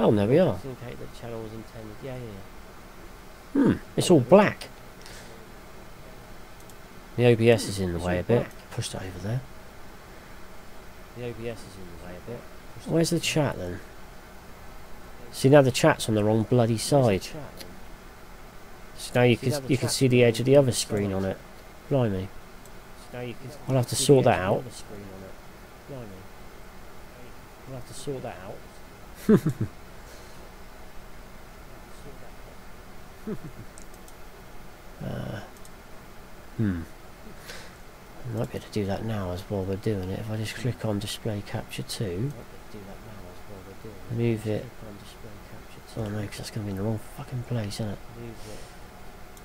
Oh, there we are. Indicated that the channel was intended. Yeah, yeah, yeah. Hmm, it's all black. The OBS is in the way a bit. Push that over there. The OBS is in the way a bit. Where's the chat then? See now the chat's on the wrong bloody side. So now you can you can see the edge of the other screen on it. Blimey. I'll have to sort that out. I'll have to sort that out. uh, hmm. I might be able to do that now as well we're doing it. If I just click on display capture 2, move it. Oh no, because that's going to be in the wrong fucking place, isn't it?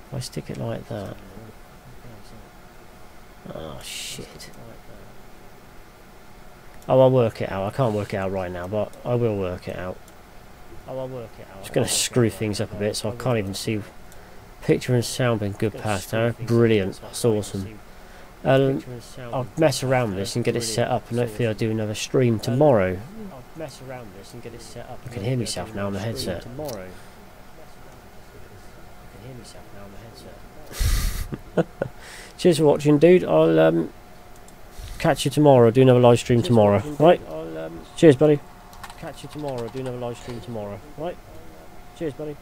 If I stick it like that. Oh shit. Oh, I'll work it out. I can't work it out right now, but I will work it out. Oh, I'll work it out. Just going to screw things up a bit, so I can't even see. Picture and sound been good past now. Brilliant. That's awesome. Um, I'll mess around with this and get it set up, and hopefully I'll do another stream tomorrow. I'll mess around with this and get it set up. I can hear myself now on the headset. Tomorrow. I can hear myself now on the headset. [LAUGHS] Cheers for watching, dude. I'll um, catch you tomorrow. Do another live stream tomorrow. Right? Cheers, buddy. Catch you tomorrow. Do another live stream tomorrow. Right? Cheers, buddy.